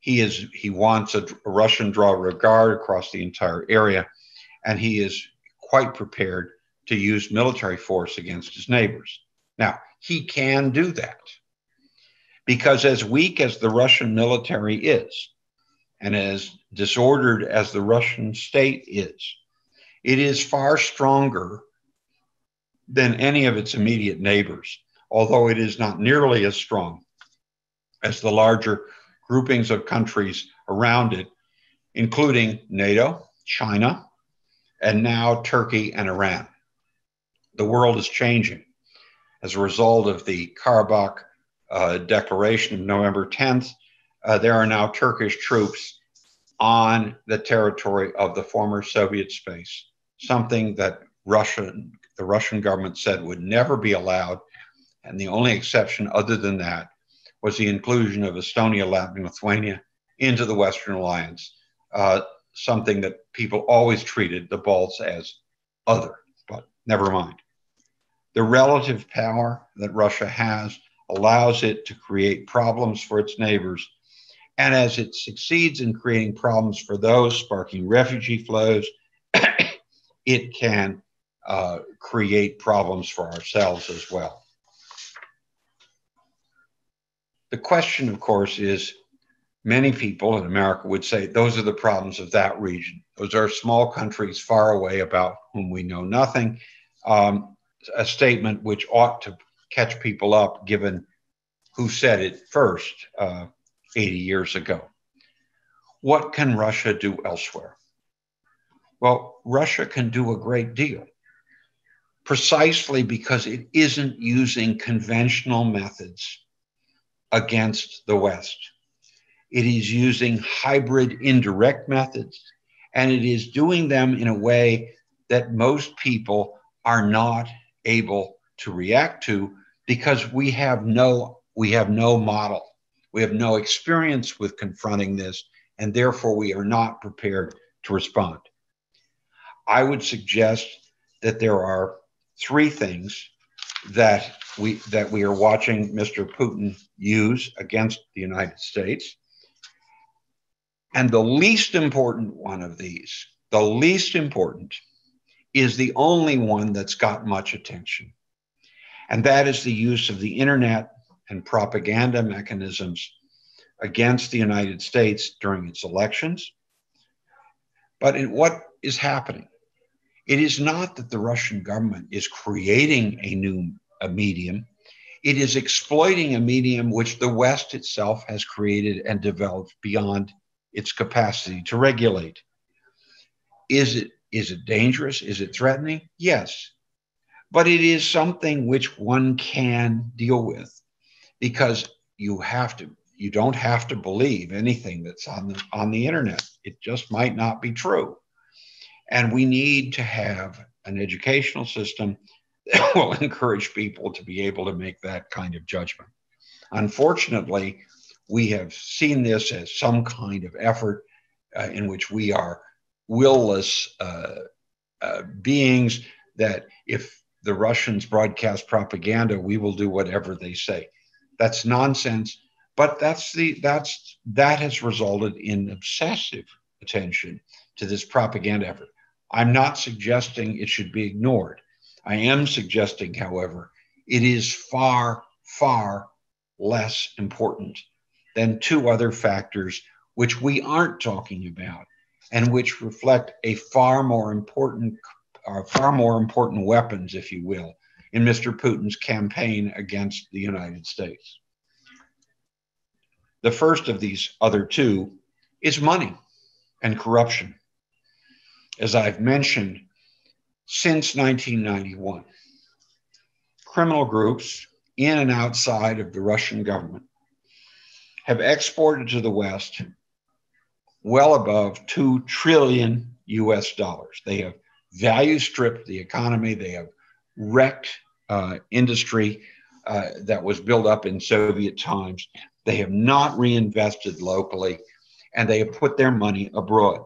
B: He is he wants a, a Russian draw regard across the entire area, and he is quite prepared to use military force against his neighbors. Now, he can do that because, as weak as the Russian military is, and as disordered as the Russian state is, it is far stronger than any of its immediate neighbors, although it is not nearly as strong as the larger groupings of countries around it, including NATO, China, and now Turkey and Iran. The world is changing. As a result of the Karabakh uh, declaration of November 10th, uh, there are now Turkish troops on the territory of the former Soviet space, something that Russia the Russian government said would never be allowed. And the only exception, other than that, was the inclusion of Estonia, Latvia, and Lithuania into the Western Alliance, uh, something that people always treated the Balts as other, but never mind. The relative power that Russia has allows it to create problems for its neighbors. And as it succeeds in creating problems for those, sparking refugee flows, (coughs) it can uh, create problems for ourselves as well. The question, of course, is many people in America would say those are the problems of that region. Those are small countries far away about whom we know nothing. Um, a statement which ought to catch people up given who said it first uh, 80 years ago. What can Russia do elsewhere? Well, Russia can do a great deal precisely because it isn't using conventional methods against the West. It is using hybrid indirect methods, and it is doing them in a way that most people are not able to react to because we have no we have no model we have no experience with confronting this and therefore we are not prepared to respond i would suggest that there are three things that we that we are watching Mr. Putin use against the United States. And the least important one of these, the least important, is the only one that's got much attention. And that is the use of the internet and propaganda mechanisms against the United States during its elections. But in what is happening? It is not that the Russian government is creating a new a medium. It is exploiting a medium which the West itself has created and developed beyond its capacity to regulate. Is it, is it dangerous? Is it threatening? Yes. But it is something which one can deal with because you have to you don't have to believe anything that's on the, on the internet. It just might not be true. And we need to have an educational system that (laughs) will encourage people to be able to make that kind of judgment. Unfortunately, we have seen this as some kind of effort uh, in which we are willless uh, uh, beings that if the Russians broadcast propaganda, we will do whatever they say. That's nonsense. But that's the that's that has resulted in obsessive attention to this propaganda effort. I'm not suggesting it should be ignored. I am suggesting, however, it is far, far less important than two other factors which we aren't talking about and which reflect a far more important, uh, far more important weapons, if you will, in Mr. Putin's campaign against the United States. The first of these other two is money and corruption as I've mentioned, since 1991. Criminal groups in and outside of the Russian government have exported to the West well above 2 trillion US dollars. They have value stripped the economy, they have wrecked uh, industry uh, that was built up in Soviet times. They have not reinvested locally, and they have put their money abroad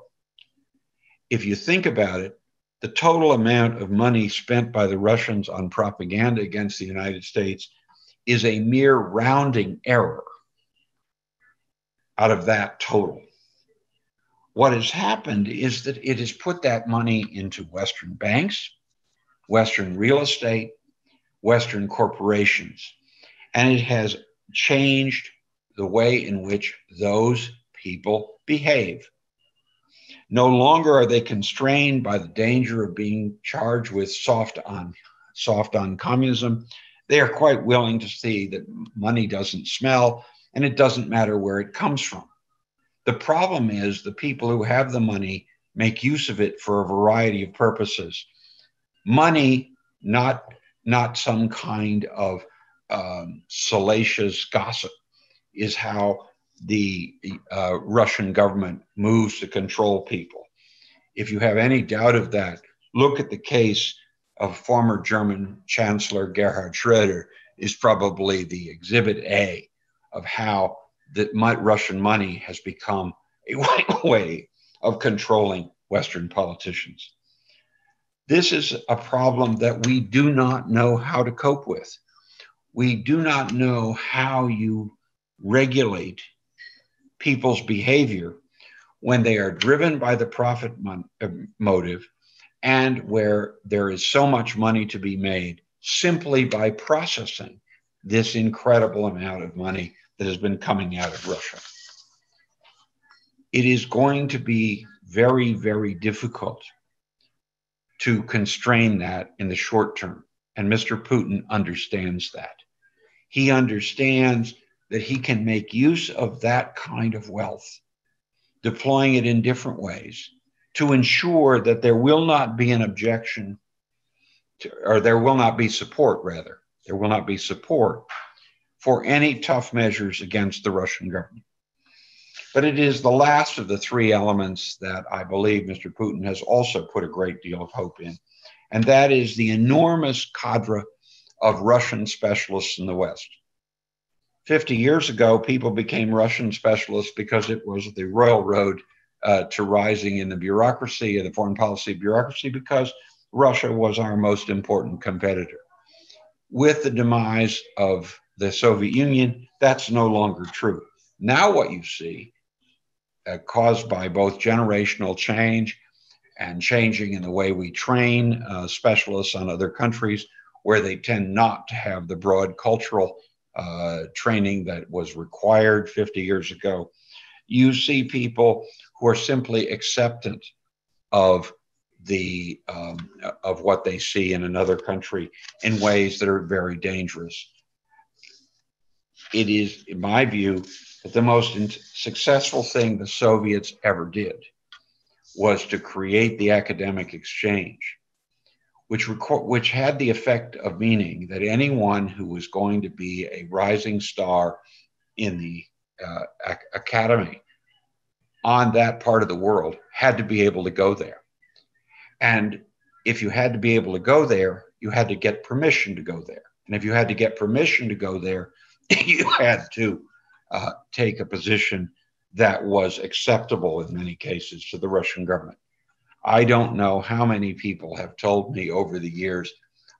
B: if you think about it, the total amount of money spent by the Russians on propaganda against the United States is a mere rounding error out of that total. What has happened is that it has put that money into Western banks, Western real estate, Western corporations, and it has changed the way in which those people behave. No longer are they constrained by the danger of being charged with soft on soft on communism. They are quite willing to see that money doesn't smell and it doesn't matter where it comes from. The problem is the people who have the money make use of it for a variety of purposes. Money, not not some kind of um, salacious gossip, is how the uh, Russian government moves to control people. If you have any doubt of that, look at the case of former German Chancellor Gerhard Schroeder is probably the exhibit A of how that Russian money has become a (laughs) way of controlling Western politicians. This is a problem that we do not know how to cope with. We do not know how you regulate people's behavior when they are driven by the profit mon- uh, motive and where there is so much money to be made simply by processing this incredible amount of money that has been coming out of Russia. It is going to be very, very difficult to constrain that in the short term. And Mr. Putin understands that. He understands that he can make use of that kind of wealth, deploying it in different ways to ensure that there will not be an objection, to, or there will not be support, rather, there will not be support for any tough measures against the Russian government. But it is the last of the three elements that I believe Mr. Putin has also put a great deal of hope in, and that is the enormous cadre of Russian specialists in the West. 50 years ago, people became Russian specialists because it was the royal road uh, to rising in the bureaucracy, in the foreign policy bureaucracy, because Russia was our most important competitor. With the demise of the Soviet Union, that's no longer true. Now, what you see, uh, caused by both generational change and changing in the way we train uh, specialists on other countries, where they tend not to have the broad cultural uh, training that was required 50 years ago. You see people who are simply acceptant of the um, of what they see in another country in ways that are very dangerous. It is, in my view, that the most successful thing the Soviets ever did was to create the academic exchange which, record, which had the effect of meaning that anyone who was going to be a rising star in the uh, ac- academy on that part of the world had to be able to go there. And if you had to be able to go there, you had to get permission to go there. And if you had to get permission to go there, (laughs) you had to uh, take a position that was acceptable in many cases to the Russian government. I don't know how many people have told me over the years,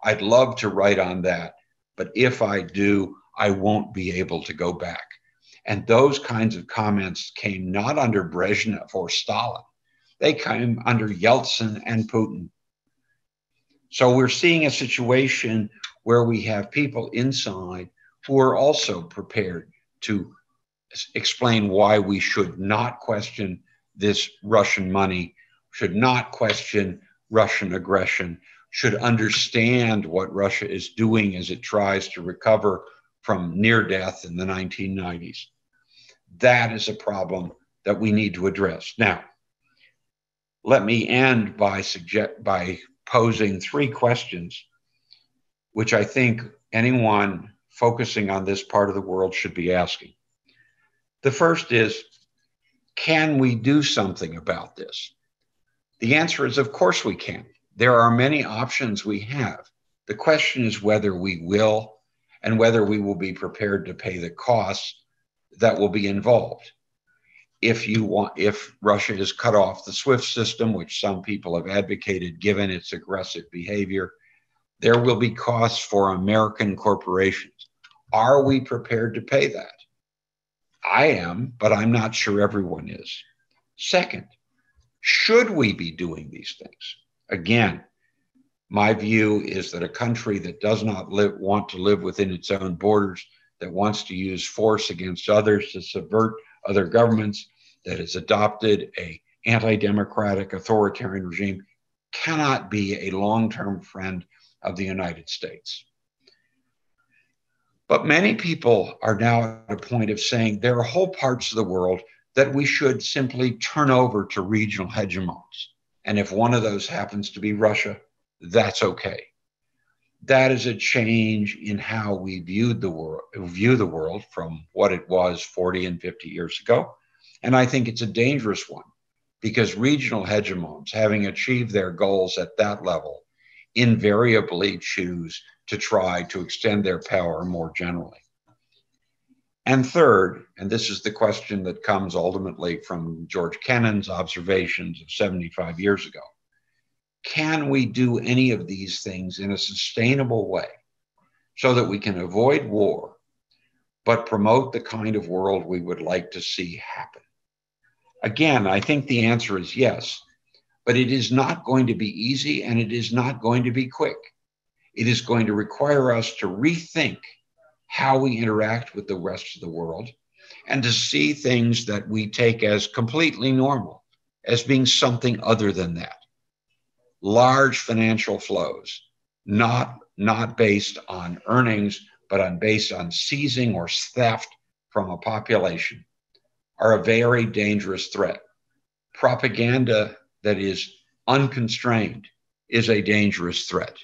B: I'd love to write on that, but if I do, I won't be able to go back. And those kinds of comments came not under Brezhnev or Stalin, they came under Yeltsin and Putin. So we're seeing a situation where we have people inside who are also prepared to explain why we should not question this Russian money should not question Russian aggression, should understand what Russia is doing as it tries to recover from near death in the 1990s. That is a problem that we need to address. Now, let me end by suggest by posing three questions which I think anyone focusing on this part of the world should be asking. The first is can we do something about this? The answer is, of course, we can. There are many options we have. The question is whether we will and whether we will be prepared to pay the costs that will be involved. If you want, if Russia is cut off the SWIFT system, which some people have advocated given its aggressive behavior, there will be costs for American corporations. Are we prepared to pay that? I am, but I'm not sure everyone is. Second, should we be doing these things? Again, my view is that a country that does not live, want to live within its own borders, that wants to use force against others to subvert other governments, that has adopted a anti-democratic authoritarian regime, cannot be a long-term friend of the United States. But many people are now at a point of saying there are whole parts of the world that we should simply turn over to regional hegemons. And if one of those happens to be Russia, that's okay. That is a change in how we viewed the world, view the world from what it was 40 and 50 years ago. And I think it's a dangerous one because regional hegemons, having achieved their goals at that level, invariably choose to try to extend their power more generally. And third, and this is the question that comes ultimately from George Kennan's observations of 75 years ago can we do any of these things in a sustainable way so that we can avoid war, but promote the kind of world we would like to see happen? Again, I think the answer is yes, but it is not going to be easy and it is not going to be quick. It is going to require us to rethink how we interact with the rest of the world and to see things that we take as completely normal as being something other than that large financial flows, not, not based on earnings, but on based on seizing or theft from a population, are a very dangerous threat. Propaganda that is unconstrained is a dangerous threat.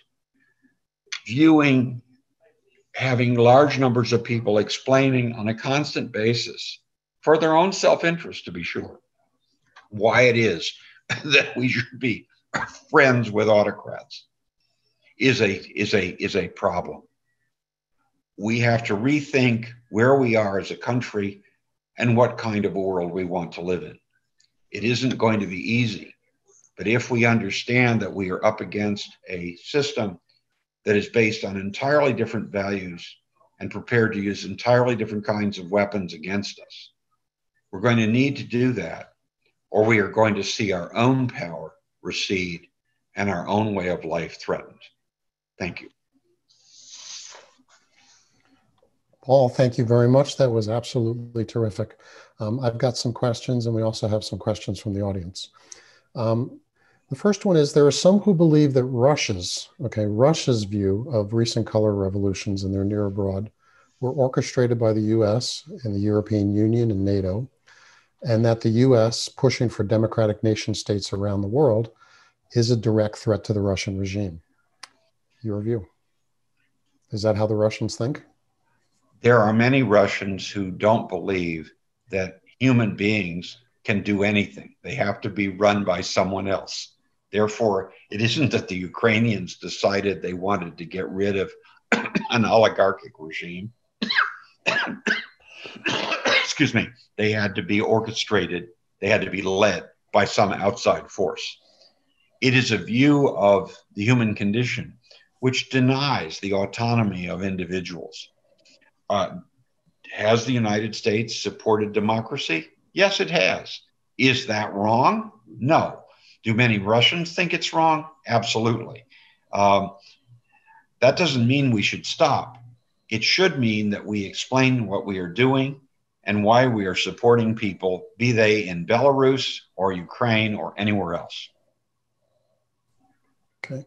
B: Viewing, having large numbers of people explaining on a constant basis, for their own self interest to be sure, why it is (laughs) that we should be friends with autocrats is a is a is a problem. We have to rethink where we are as a country and what kind of world we want to live in. It isn't going to be easy, but if we understand that we are up against a system that is based on entirely different values and prepared to use entirely different kinds of weapons against us, we're going to need to do that, or we are going to see our own power recede, and our own way of life threatened. Thank you.
A: Paul, thank you very much. That was absolutely terrific. Um, I've got some questions, and we also have some questions from the audience. Um, the first one is there are some who believe that Russia's, okay, Russia's view of recent color revolutions in their near abroad were orchestrated by the US and the European Union and NATO and that the US pushing for democratic nation states around the world is a direct threat to the Russian regime. Your view. Is that how the Russians think?
B: There are many Russians who don't believe that human beings can do anything. They have to be run by someone else. Therefore, it isn't that the Ukrainians decided they wanted to get rid of (coughs) an oligarchic regime (coughs) excuse me, they had to be orchestrated, they had to be led by some outside force. It is a view of the human condition which denies the autonomy of individuals. Uh, has the United States supported democracy? Yes, it has. Is that wrong? No. Do many Russians think it's wrong? Absolutely. Um, that doesn't mean we should stop. It should mean that we explain what we are doing and why we are supporting people, be they in Belarus or Ukraine or anywhere else.
A: Okay.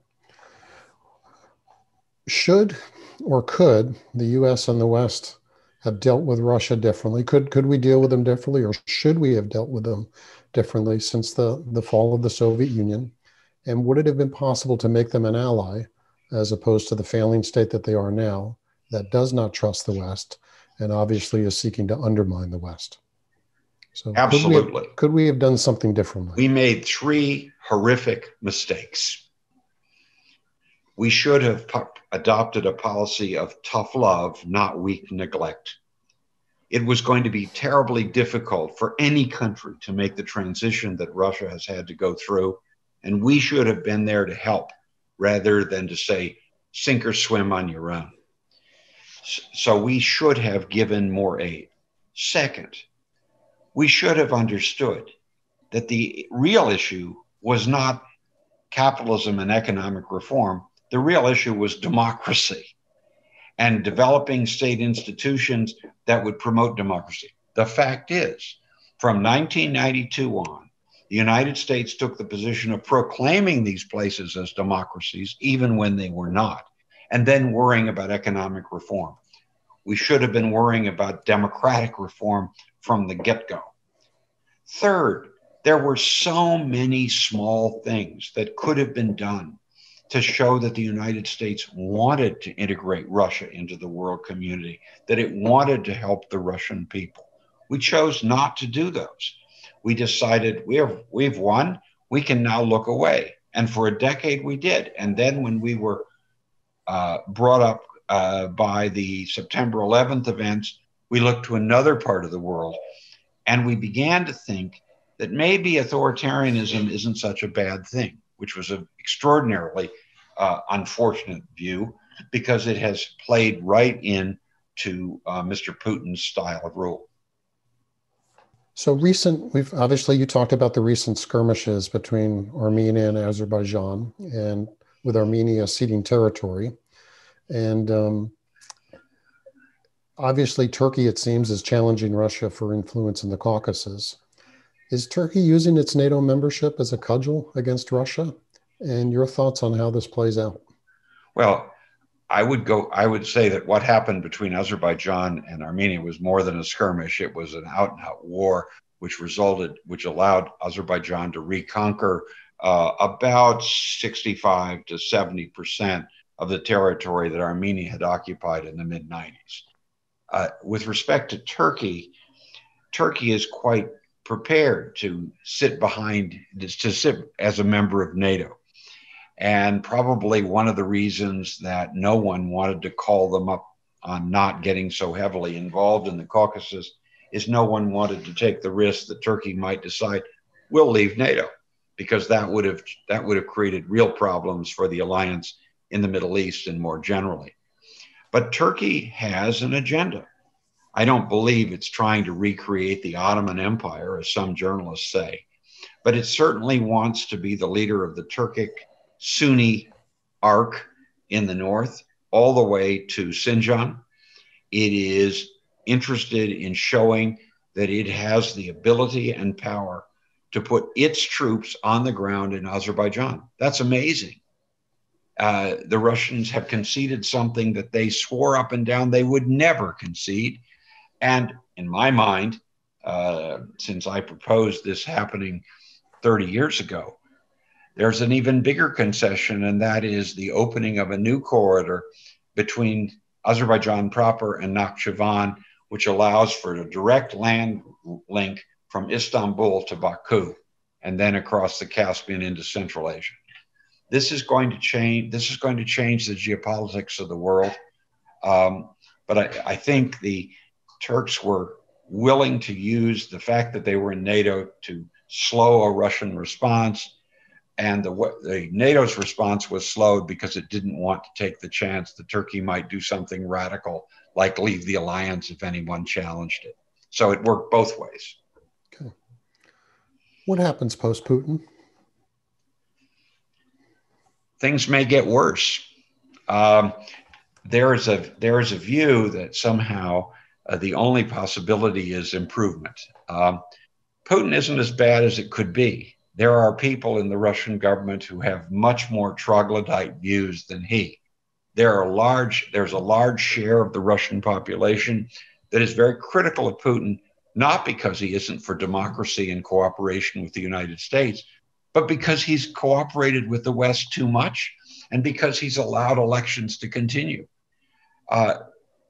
A: Should or could the US and the West have dealt with Russia differently? Could could we deal with them differently, or should we have dealt with them differently since the, the fall of the Soviet Union? And would it have been possible to make them an ally as opposed to the failing state that they are now that does not trust the West and obviously is seeking to undermine the West.
B: So absolutely,
A: could we, have, could we have done something differently?
B: We made three horrific mistakes. We should have adopted a policy of tough love, not weak neglect. It was going to be terribly difficult for any country to make the transition that Russia has had to go through. And we should have been there to help rather than to say, sink or swim on your own. So we should have given more aid. Second, we should have understood that the real issue was not capitalism and economic reform. The real issue was democracy and developing state institutions that would promote democracy. The fact is, from 1992 on, the United States took the position of proclaiming these places as democracies, even when they were not and then worrying about economic reform. We should have been worrying about democratic reform from the get go. Third, there were so many small things that could have been done to show that the United States wanted to integrate Russia into the world community, that it wanted to help the Russian people. We chose not to do those. We decided we have, we've won, we can now look away. And for a decade we did. And then when we were uh, brought up uh, by the September 11th events, we looked to another part of the world and we began to think that maybe authoritarianism isn't such a bad thing. which was an extraordinarily uh, unfortunate view because it has played right in to uh, Mr. Putin's style of rule.
A: So recent, we've obviously you talked about the recent skirmishes between Armenia and Azerbaijan, and with Armenia ceding territory, and um, obviously Turkey, it seems, is challenging Russia for influence in the Caucasus. Is Turkey using its NATO membership as a cudgel against Russia? And your thoughts on how this plays out?
B: Well, I would go. I would say that what happened between Azerbaijan and Armenia was more than a skirmish. It was an out-and-out war, which resulted, which allowed Azerbaijan to reconquer uh, about 65 to 70 percent of the territory that Armenia had occupied in the mid 90s. Uh, with respect to Turkey, Turkey is quite prepared to sit behind, to sit as a member of NATO. And probably one of the reasons that no one wanted to call them up on not getting so heavily involved in the Caucasus is no one wanted to take the risk that Turkey might decide we'll leave NATO because that would have that would have created real problems for the alliance in the Middle East and more generally. But Turkey has an agenda. I don't believe it's trying to recreate the Ottoman Empire, as some journalists say, but it certainly wants to be the leader of the Turkic Sunni arc in the north, all the way to Xinjiang. It is interested in showing that it has the ability and power to put its troops on the ground in Azerbaijan. That's amazing. Uh, the Russians have conceded something that they swore up and down they would never concede. And in my mind, uh, since I proposed this happening 30 years ago, there's an even bigger concession, and that is the opening of a new corridor between Azerbaijan proper and Nakhchivan, which allows for a direct land link from Istanbul to Baku and then across the Caspian into Central Asia. This is going to change. This is going to change the geopolitics of the world. Um, but I, I think the Turks were willing to use the fact that they were in NATO to slow a Russian response and the, the NATO's response was slowed because it didn't want to take the chance that Turkey might do something radical, like leave the alliance if anyone challenged it. So it worked both ways. Okay.
A: What happens post Putin?
B: Things may get worse. Um, there is a there is a view that somehow uh, the only possibility is improvement. Um, Putin isn't as bad as it could be there are people in the Russian government who have much more troglodyte views than he. There are large, there's a large share of the Russian population that is very critical of Putin, not because he isn't for democracy and cooperation with the United States, but because he's cooperated with the West too much and because he's allowed elections to continue. Uh,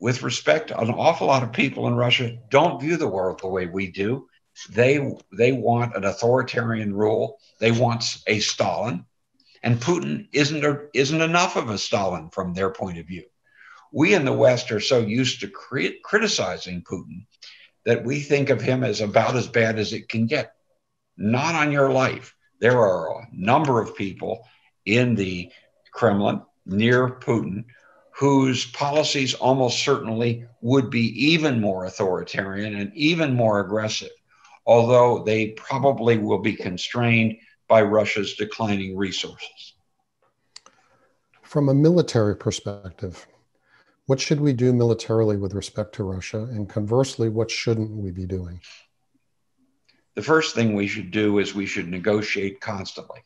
B: with respect, an awful lot of people in Russia don't view the world the way we do. They they want an authoritarian rule. They want a Stalin, and Putin isn't a, isn't enough of a Stalin from their point of view. We in the West are so used to cre- criticizing Putin that we think of him as about as bad as it can get. Not on your life. There are a number of people in the Kremlin near Putin whose policies almost certainly would be even more authoritarian and even more aggressive although they probably will be constrained by Russia's declining resources.
A: From a military perspective, what should we do militarily with respect to Russia? And conversely, what shouldn't we be doing?
B: The first thing we should do is we should negotiate constantly.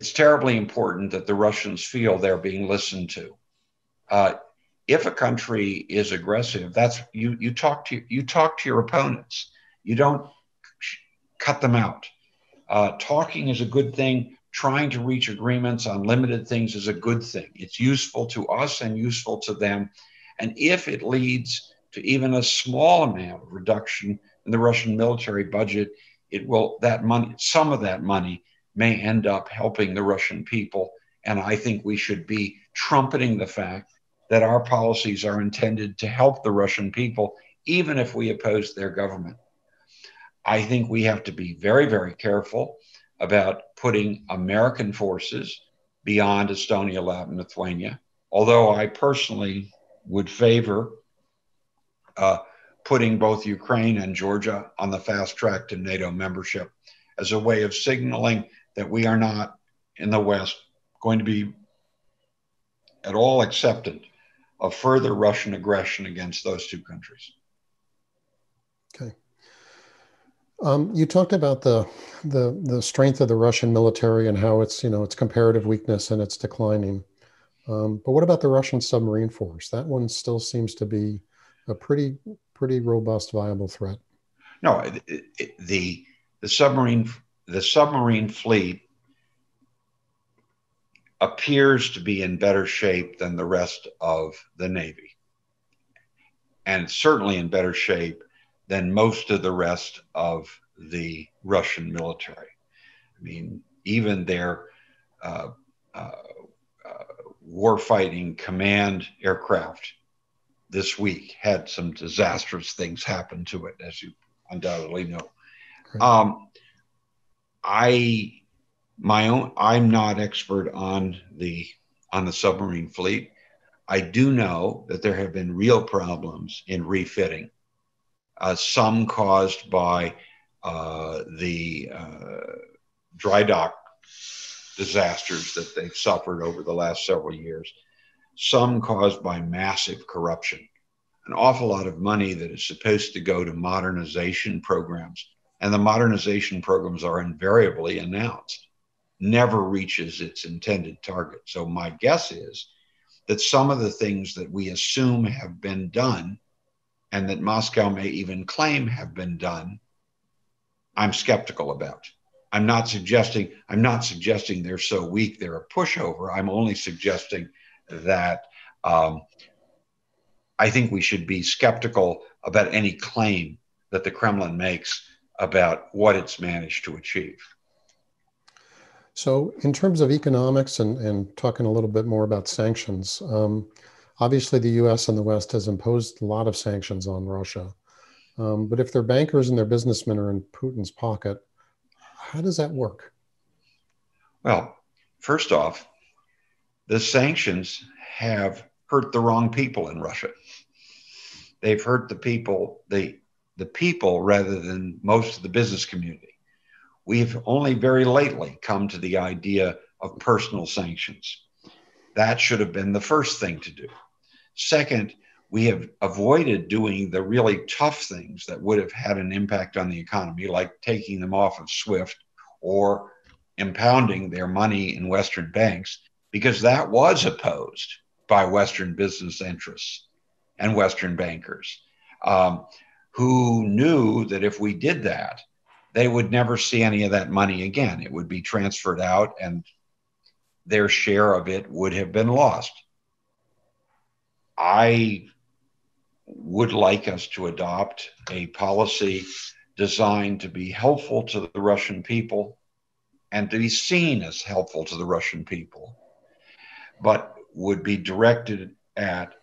B: It's terribly important that the Russians feel they're being listened to. Uh, if a country is aggressive, that's you. You talk to you talk to your opponents. You don't cut them out. Uh, talking is a good thing. Trying to reach agreements on limited things is a good thing. It's useful to us and useful to them. And if it leads to even a small amount of reduction in the Russian military budget, it will that money, some of that money may end up helping the Russian people. And I think we should be trumpeting the fact that our policies are intended to help the Russian people, even if we oppose their government. I think we have to be very, very careful about putting American forces beyond Estonia, Latvia, Lithuania. Although I personally would favor uh, putting both Ukraine and Georgia on the fast track to NATO membership as a way of signaling that we are not in the West going to be at all acceptant of further Russian aggression against those two countries.
A: Okay. Um, you talked about the, the the strength of the Russian military and how it's you know its comparative weakness and it's declining. Um, but what about the Russian submarine force? That one still seems to be a pretty pretty robust, viable threat.
B: No, it, it, the the submarine the submarine fleet appears to be in better shape than the rest of the Navy, and certainly in better shape than most of the rest of the Russian military. I mean, even their uh, uh, uh, warfighting command aircraft this week had some disastrous things happen to it, as you undoubtedly know. Um, I my own I'm not expert on the on the submarine fleet. I do know that there have been real problems in refitting, some caused by uh, the uh, dry dock disasters that they've suffered over the last several years, some caused by massive corruption. An awful lot of money that is supposed to go to modernization programs, and the modernization programs are invariably announced never reaches its intended target. So, my guess is that some of the things that we assume have been done and that Moscow may even claim have been done, I'm skeptical about. I'm not suggesting I'm not suggesting they're so weak they're a pushover. I'm only suggesting that um, I think we should be skeptical about any claim that the Kremlin makes about what it's managed to achieve.
A: So, in terms of economics and, and talking a little bit more about sanctions, um, obviously the US and the West has imposed a lot of sanctions on Russia. Um, but if their bankers and their businessmen are in Putin's pocket, how does that work?
B: Well, first off, the sanctions have hurt the wrong people in Russia. They've hurt the people, the, the people rather than most of the business community we've only very lately come to the idea of personal sanctions. That should have been the first thing to do. Second, we have avoided doing the really tough things that would have had an impact on the economy, like taking them off of SWIFT or impounding their money in Western banks, because that was opposed by Western business interests and Western bankers um, who knew that if we did that, they would never see any of that money again. It would be transferred out and their share of it would have been lost. I would like us to adopt a policy designed to be helpful to the Russian people and to be seen as helpful to the Russian people, but would be directed at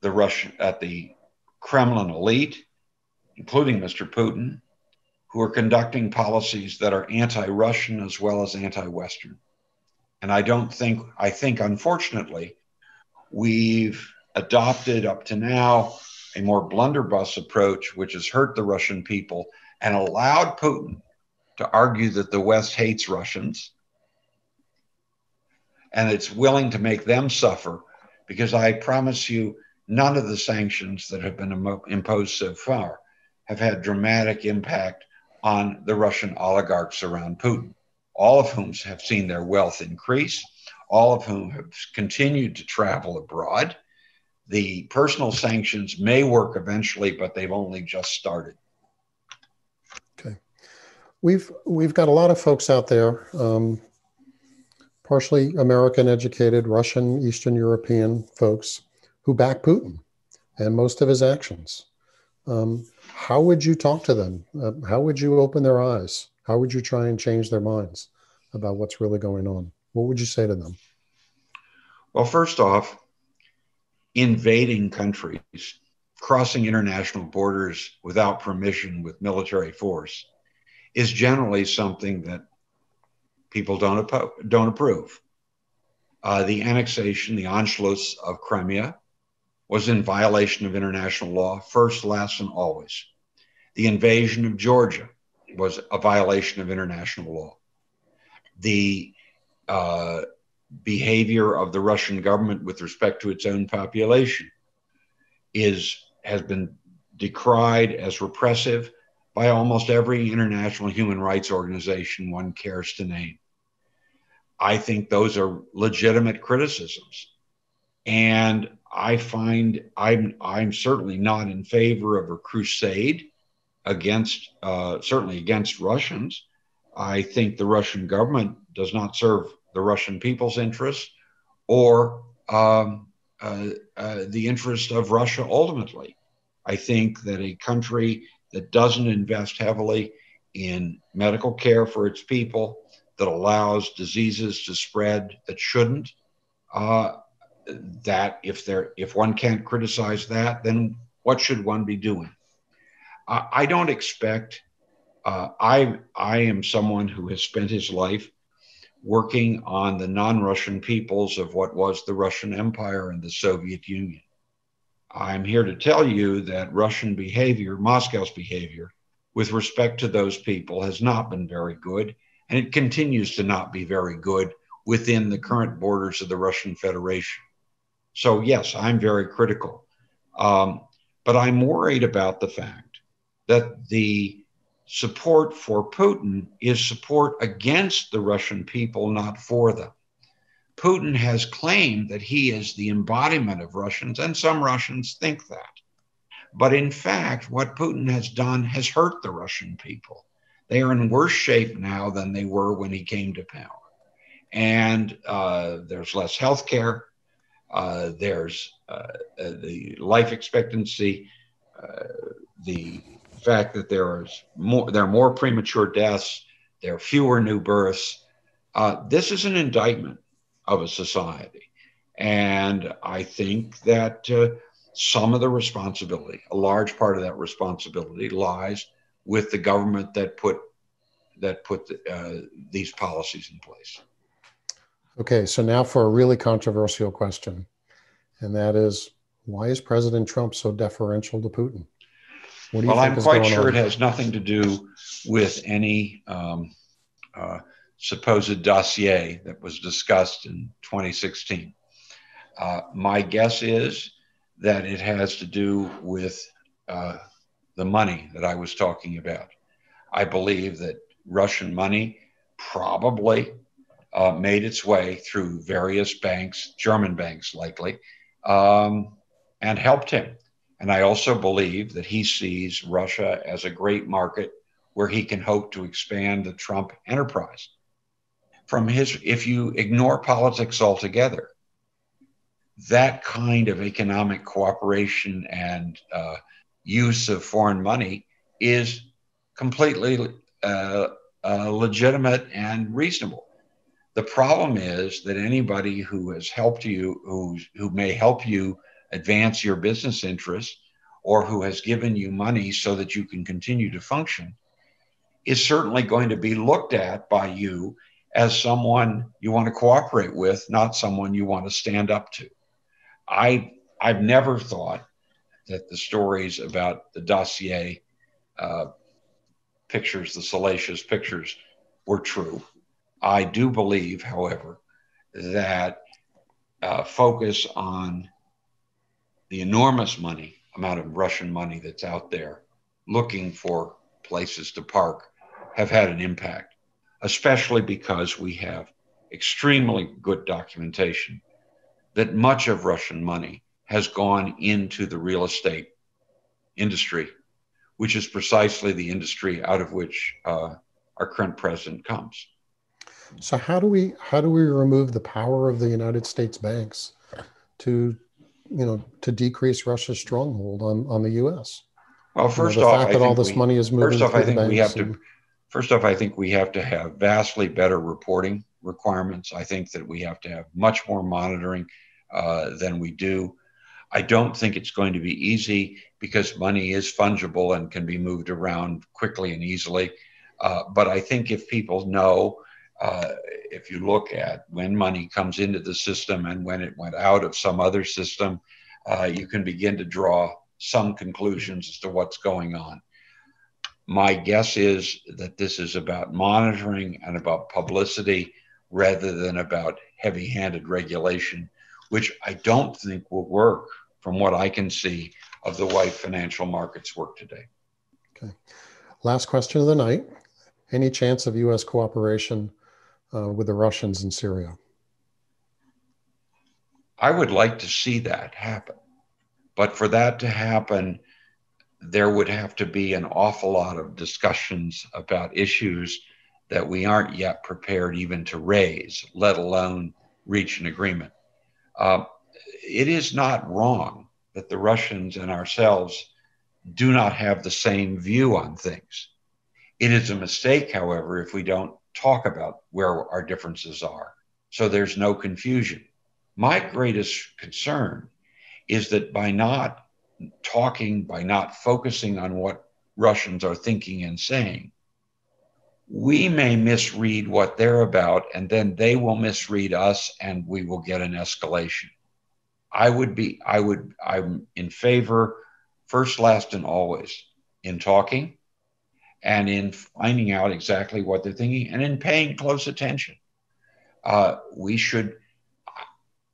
B: the Russian at the Kremlin elite, including Mr. Putin, who are conducting policies that are anti Russian as well as anti Western. And I don't think, I think unfortunately, we've adopted up to now a more blunderbuss approach, which has hurt the Russian people and allowed Putin to argue that the West hates Russians and it's willing to make them suffer because I promise you, none of the sanctions that have been imposed so far have had dramatic impact on the Russian oligarchs around Putin, all of whom have seen their wealth increase, all of whom have continued to travel abroad. The personal sanctions may work eventually, but they've only just started.
A: Okay, we've we've got a lot of folks out there, um, partially American educated, Russian, Eastern European folks who back Putin and most of his actions. Um, how would you talk to them? Uh, how would you open their eyes? How would you try and change their minds about what's really going on? What would you say to them?
B: Well, first off, invading countries, crossing international borders without permission with military force is generally something that people don't, oppo- don't approve. Uh, the annexation, the Anschluss of Crimea, was in violation of international law, first, last, and always. The invasion of Georgia was a violation of international law. The uh, behavior of the Russian government with respect to its own population is has been decried as repressive by almost every international human rights organization one cares to name. I think those are legitimate criticisms. And I find I'm I'm certainly not in favor of a crusade against uh, certainly against Russians. I think the Russian government does not serve the Russian people's interests or um, uh, uh, the interest of Russia ultimately. I think that a country that doesn't invest heavily in medical care for its people, that allows diseases to spread that shouldn't, uh, that if there if one can't criticize that, then what should one be doing? I don't expect. Uh, I I am someone who has spent his life working on the non-Russian peoples of what was the Russian Empire and the Soviet Union. I'm here to tell you that Russian behavior, Moscow's behavior, with respect to those people has not been very good, and it continues to not be very good within the current borders of the Russian Federation. So, yes, I'm very critical. Um, but I'm worried about the fact that the support for Putin is support against the Russian people, not for them. Putin has claimed that he is the embodiment of Russians, and some Russians think that. But in fact, what Putin has done has hurt the Russian people. They are in worse shape now than they were when he came to power. And uh, there's less health care, uh, there's uh, uh, the life expectancy, uh, the fact that there is more, there are more premature deaths, there are fewer new births. Uh, this is an indictment of a society, and I think that uh, some of the responsibility, a large part of that responsibility, lies with the government that put that put the, these policies in place.
A: Okay, so now for a really controversial question, and that is why is President Trump so deferential to Putin?
B: Well, I'm quite sure on? it has nothing to do with any um, uh, supposed dossier that was discussed in 2016. Uh, my guess is that it has to do with uh, the money that I was talking about. I believe that Russian money probably uh, made its way through various banks, German banks likely, um, and helped him. And I also believe that he sees Russia as a great market where he can hope to expand the Trump enterprise. From his, if you ignore politics altogether, that kind of economic cooperation and uh, use of foreign money is completely uh, uh, legitimate and reasonable. The problem is that anybody who has helped you, who, who may help you advance your business interests, or who has given you money so that you can continue to function, is certainly going to be looked at by you as someone you want to cooperate with, not someone you want to stand up to. I I've never thought that the stories about the dossier uh, pictures, the salacious pictures, were true. I do believe, however, that uh, focus on the enormous money, amount of Russian money that's out there looking for places to park have had an impact, especially because we have extremely good documentation that much of Russian money has gone into the real estate industry, which is precisely the industry out of which uh, our current president comes.
A: So how do we how do we remove the power of the United States banks to you know to decrease Russia's stronghold on on the U.S.
B: Well, first
A: you know,
B: the off,
A: fact that all this
B: we,
A: money is moving.
B: First off, I think we have
A: and,
B: to. First off, I think we have to have vastly better reporting requirements. I think that we have to have much more monitoring uh, than we do. I don't think it's going to be easy because money is fungible and can be moved around quickly and easily. Uh, but I think if people know uh, if you look at when money comes into the system and when it went out of some other system, uh, you can begin to draw some conclusions as to what's going on. My guess is that this is about monitoring and about publicity rather than about heavy handed regulation, which I don't think will work from what I can see of the way financial markets work today.
A: Okay. Last question of the night. Any chance of U.S. cooperation uh, with the Russians in Syria?
B: I would like to see that happen. But for that to happen, there would have to be an awful lot of discussions about issues that we aren't yet prepared even to raise, let alone reach an agreement. Uh, it is not wrong that the Russians and ourselves do not have the same view on things. It is a mistake, however, if we don't talk about where our differences are so there's no confusion. My greatest concern is that by not talking, by not focusing on what Russians are thinking and saying, we may misread what they're about, and then they will misread us, and we will get an escalation. I would be, I would, I'm in favor, first, last, and always, in talking and in finding out exactly what they're thinking and in paying close attention. Uh, we should,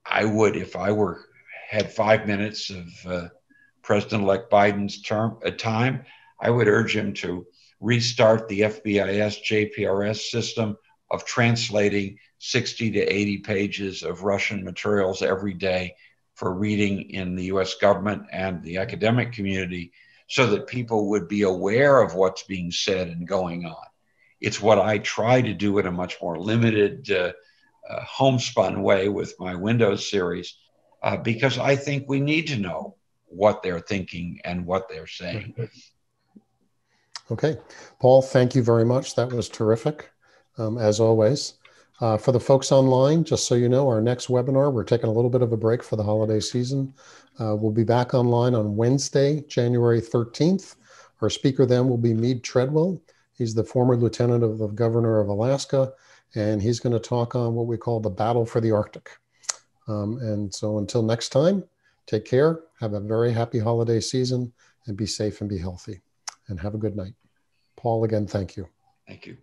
B: I would, if I were had five minutes of uh, President-elect Biden's term uh, time, I would urge him to restart the FBIS JPRS system of translating 60 to 80 pages of Russian materials every day for reading in the US government and the academic community so that people would be aware of what's being said and going on. It's what I try to do in a much more limited, uh, uh, homespun way with my Windows series uh, because I think we need to know what they're thinking and what they're saying. (laughs)
A: Okay. Paul, thank you very much. That was terrific, um, as always. Uh, for the folks online, just so you know, our next webinar, we're taking a little bit of a break for the holiday season. Uh, we'll be back online on Wednesday, January 13th. Our speaker then will be Mead Treadwell. He's the former lieutenant of the governor of Alaska, and he's going to talk on what we call the battle for the Arctic. Um, and so until next time, take care, have a very happy holiday season, and be safe and be healthy. And have a good night. Paul, again, thank you.
B: Thank you.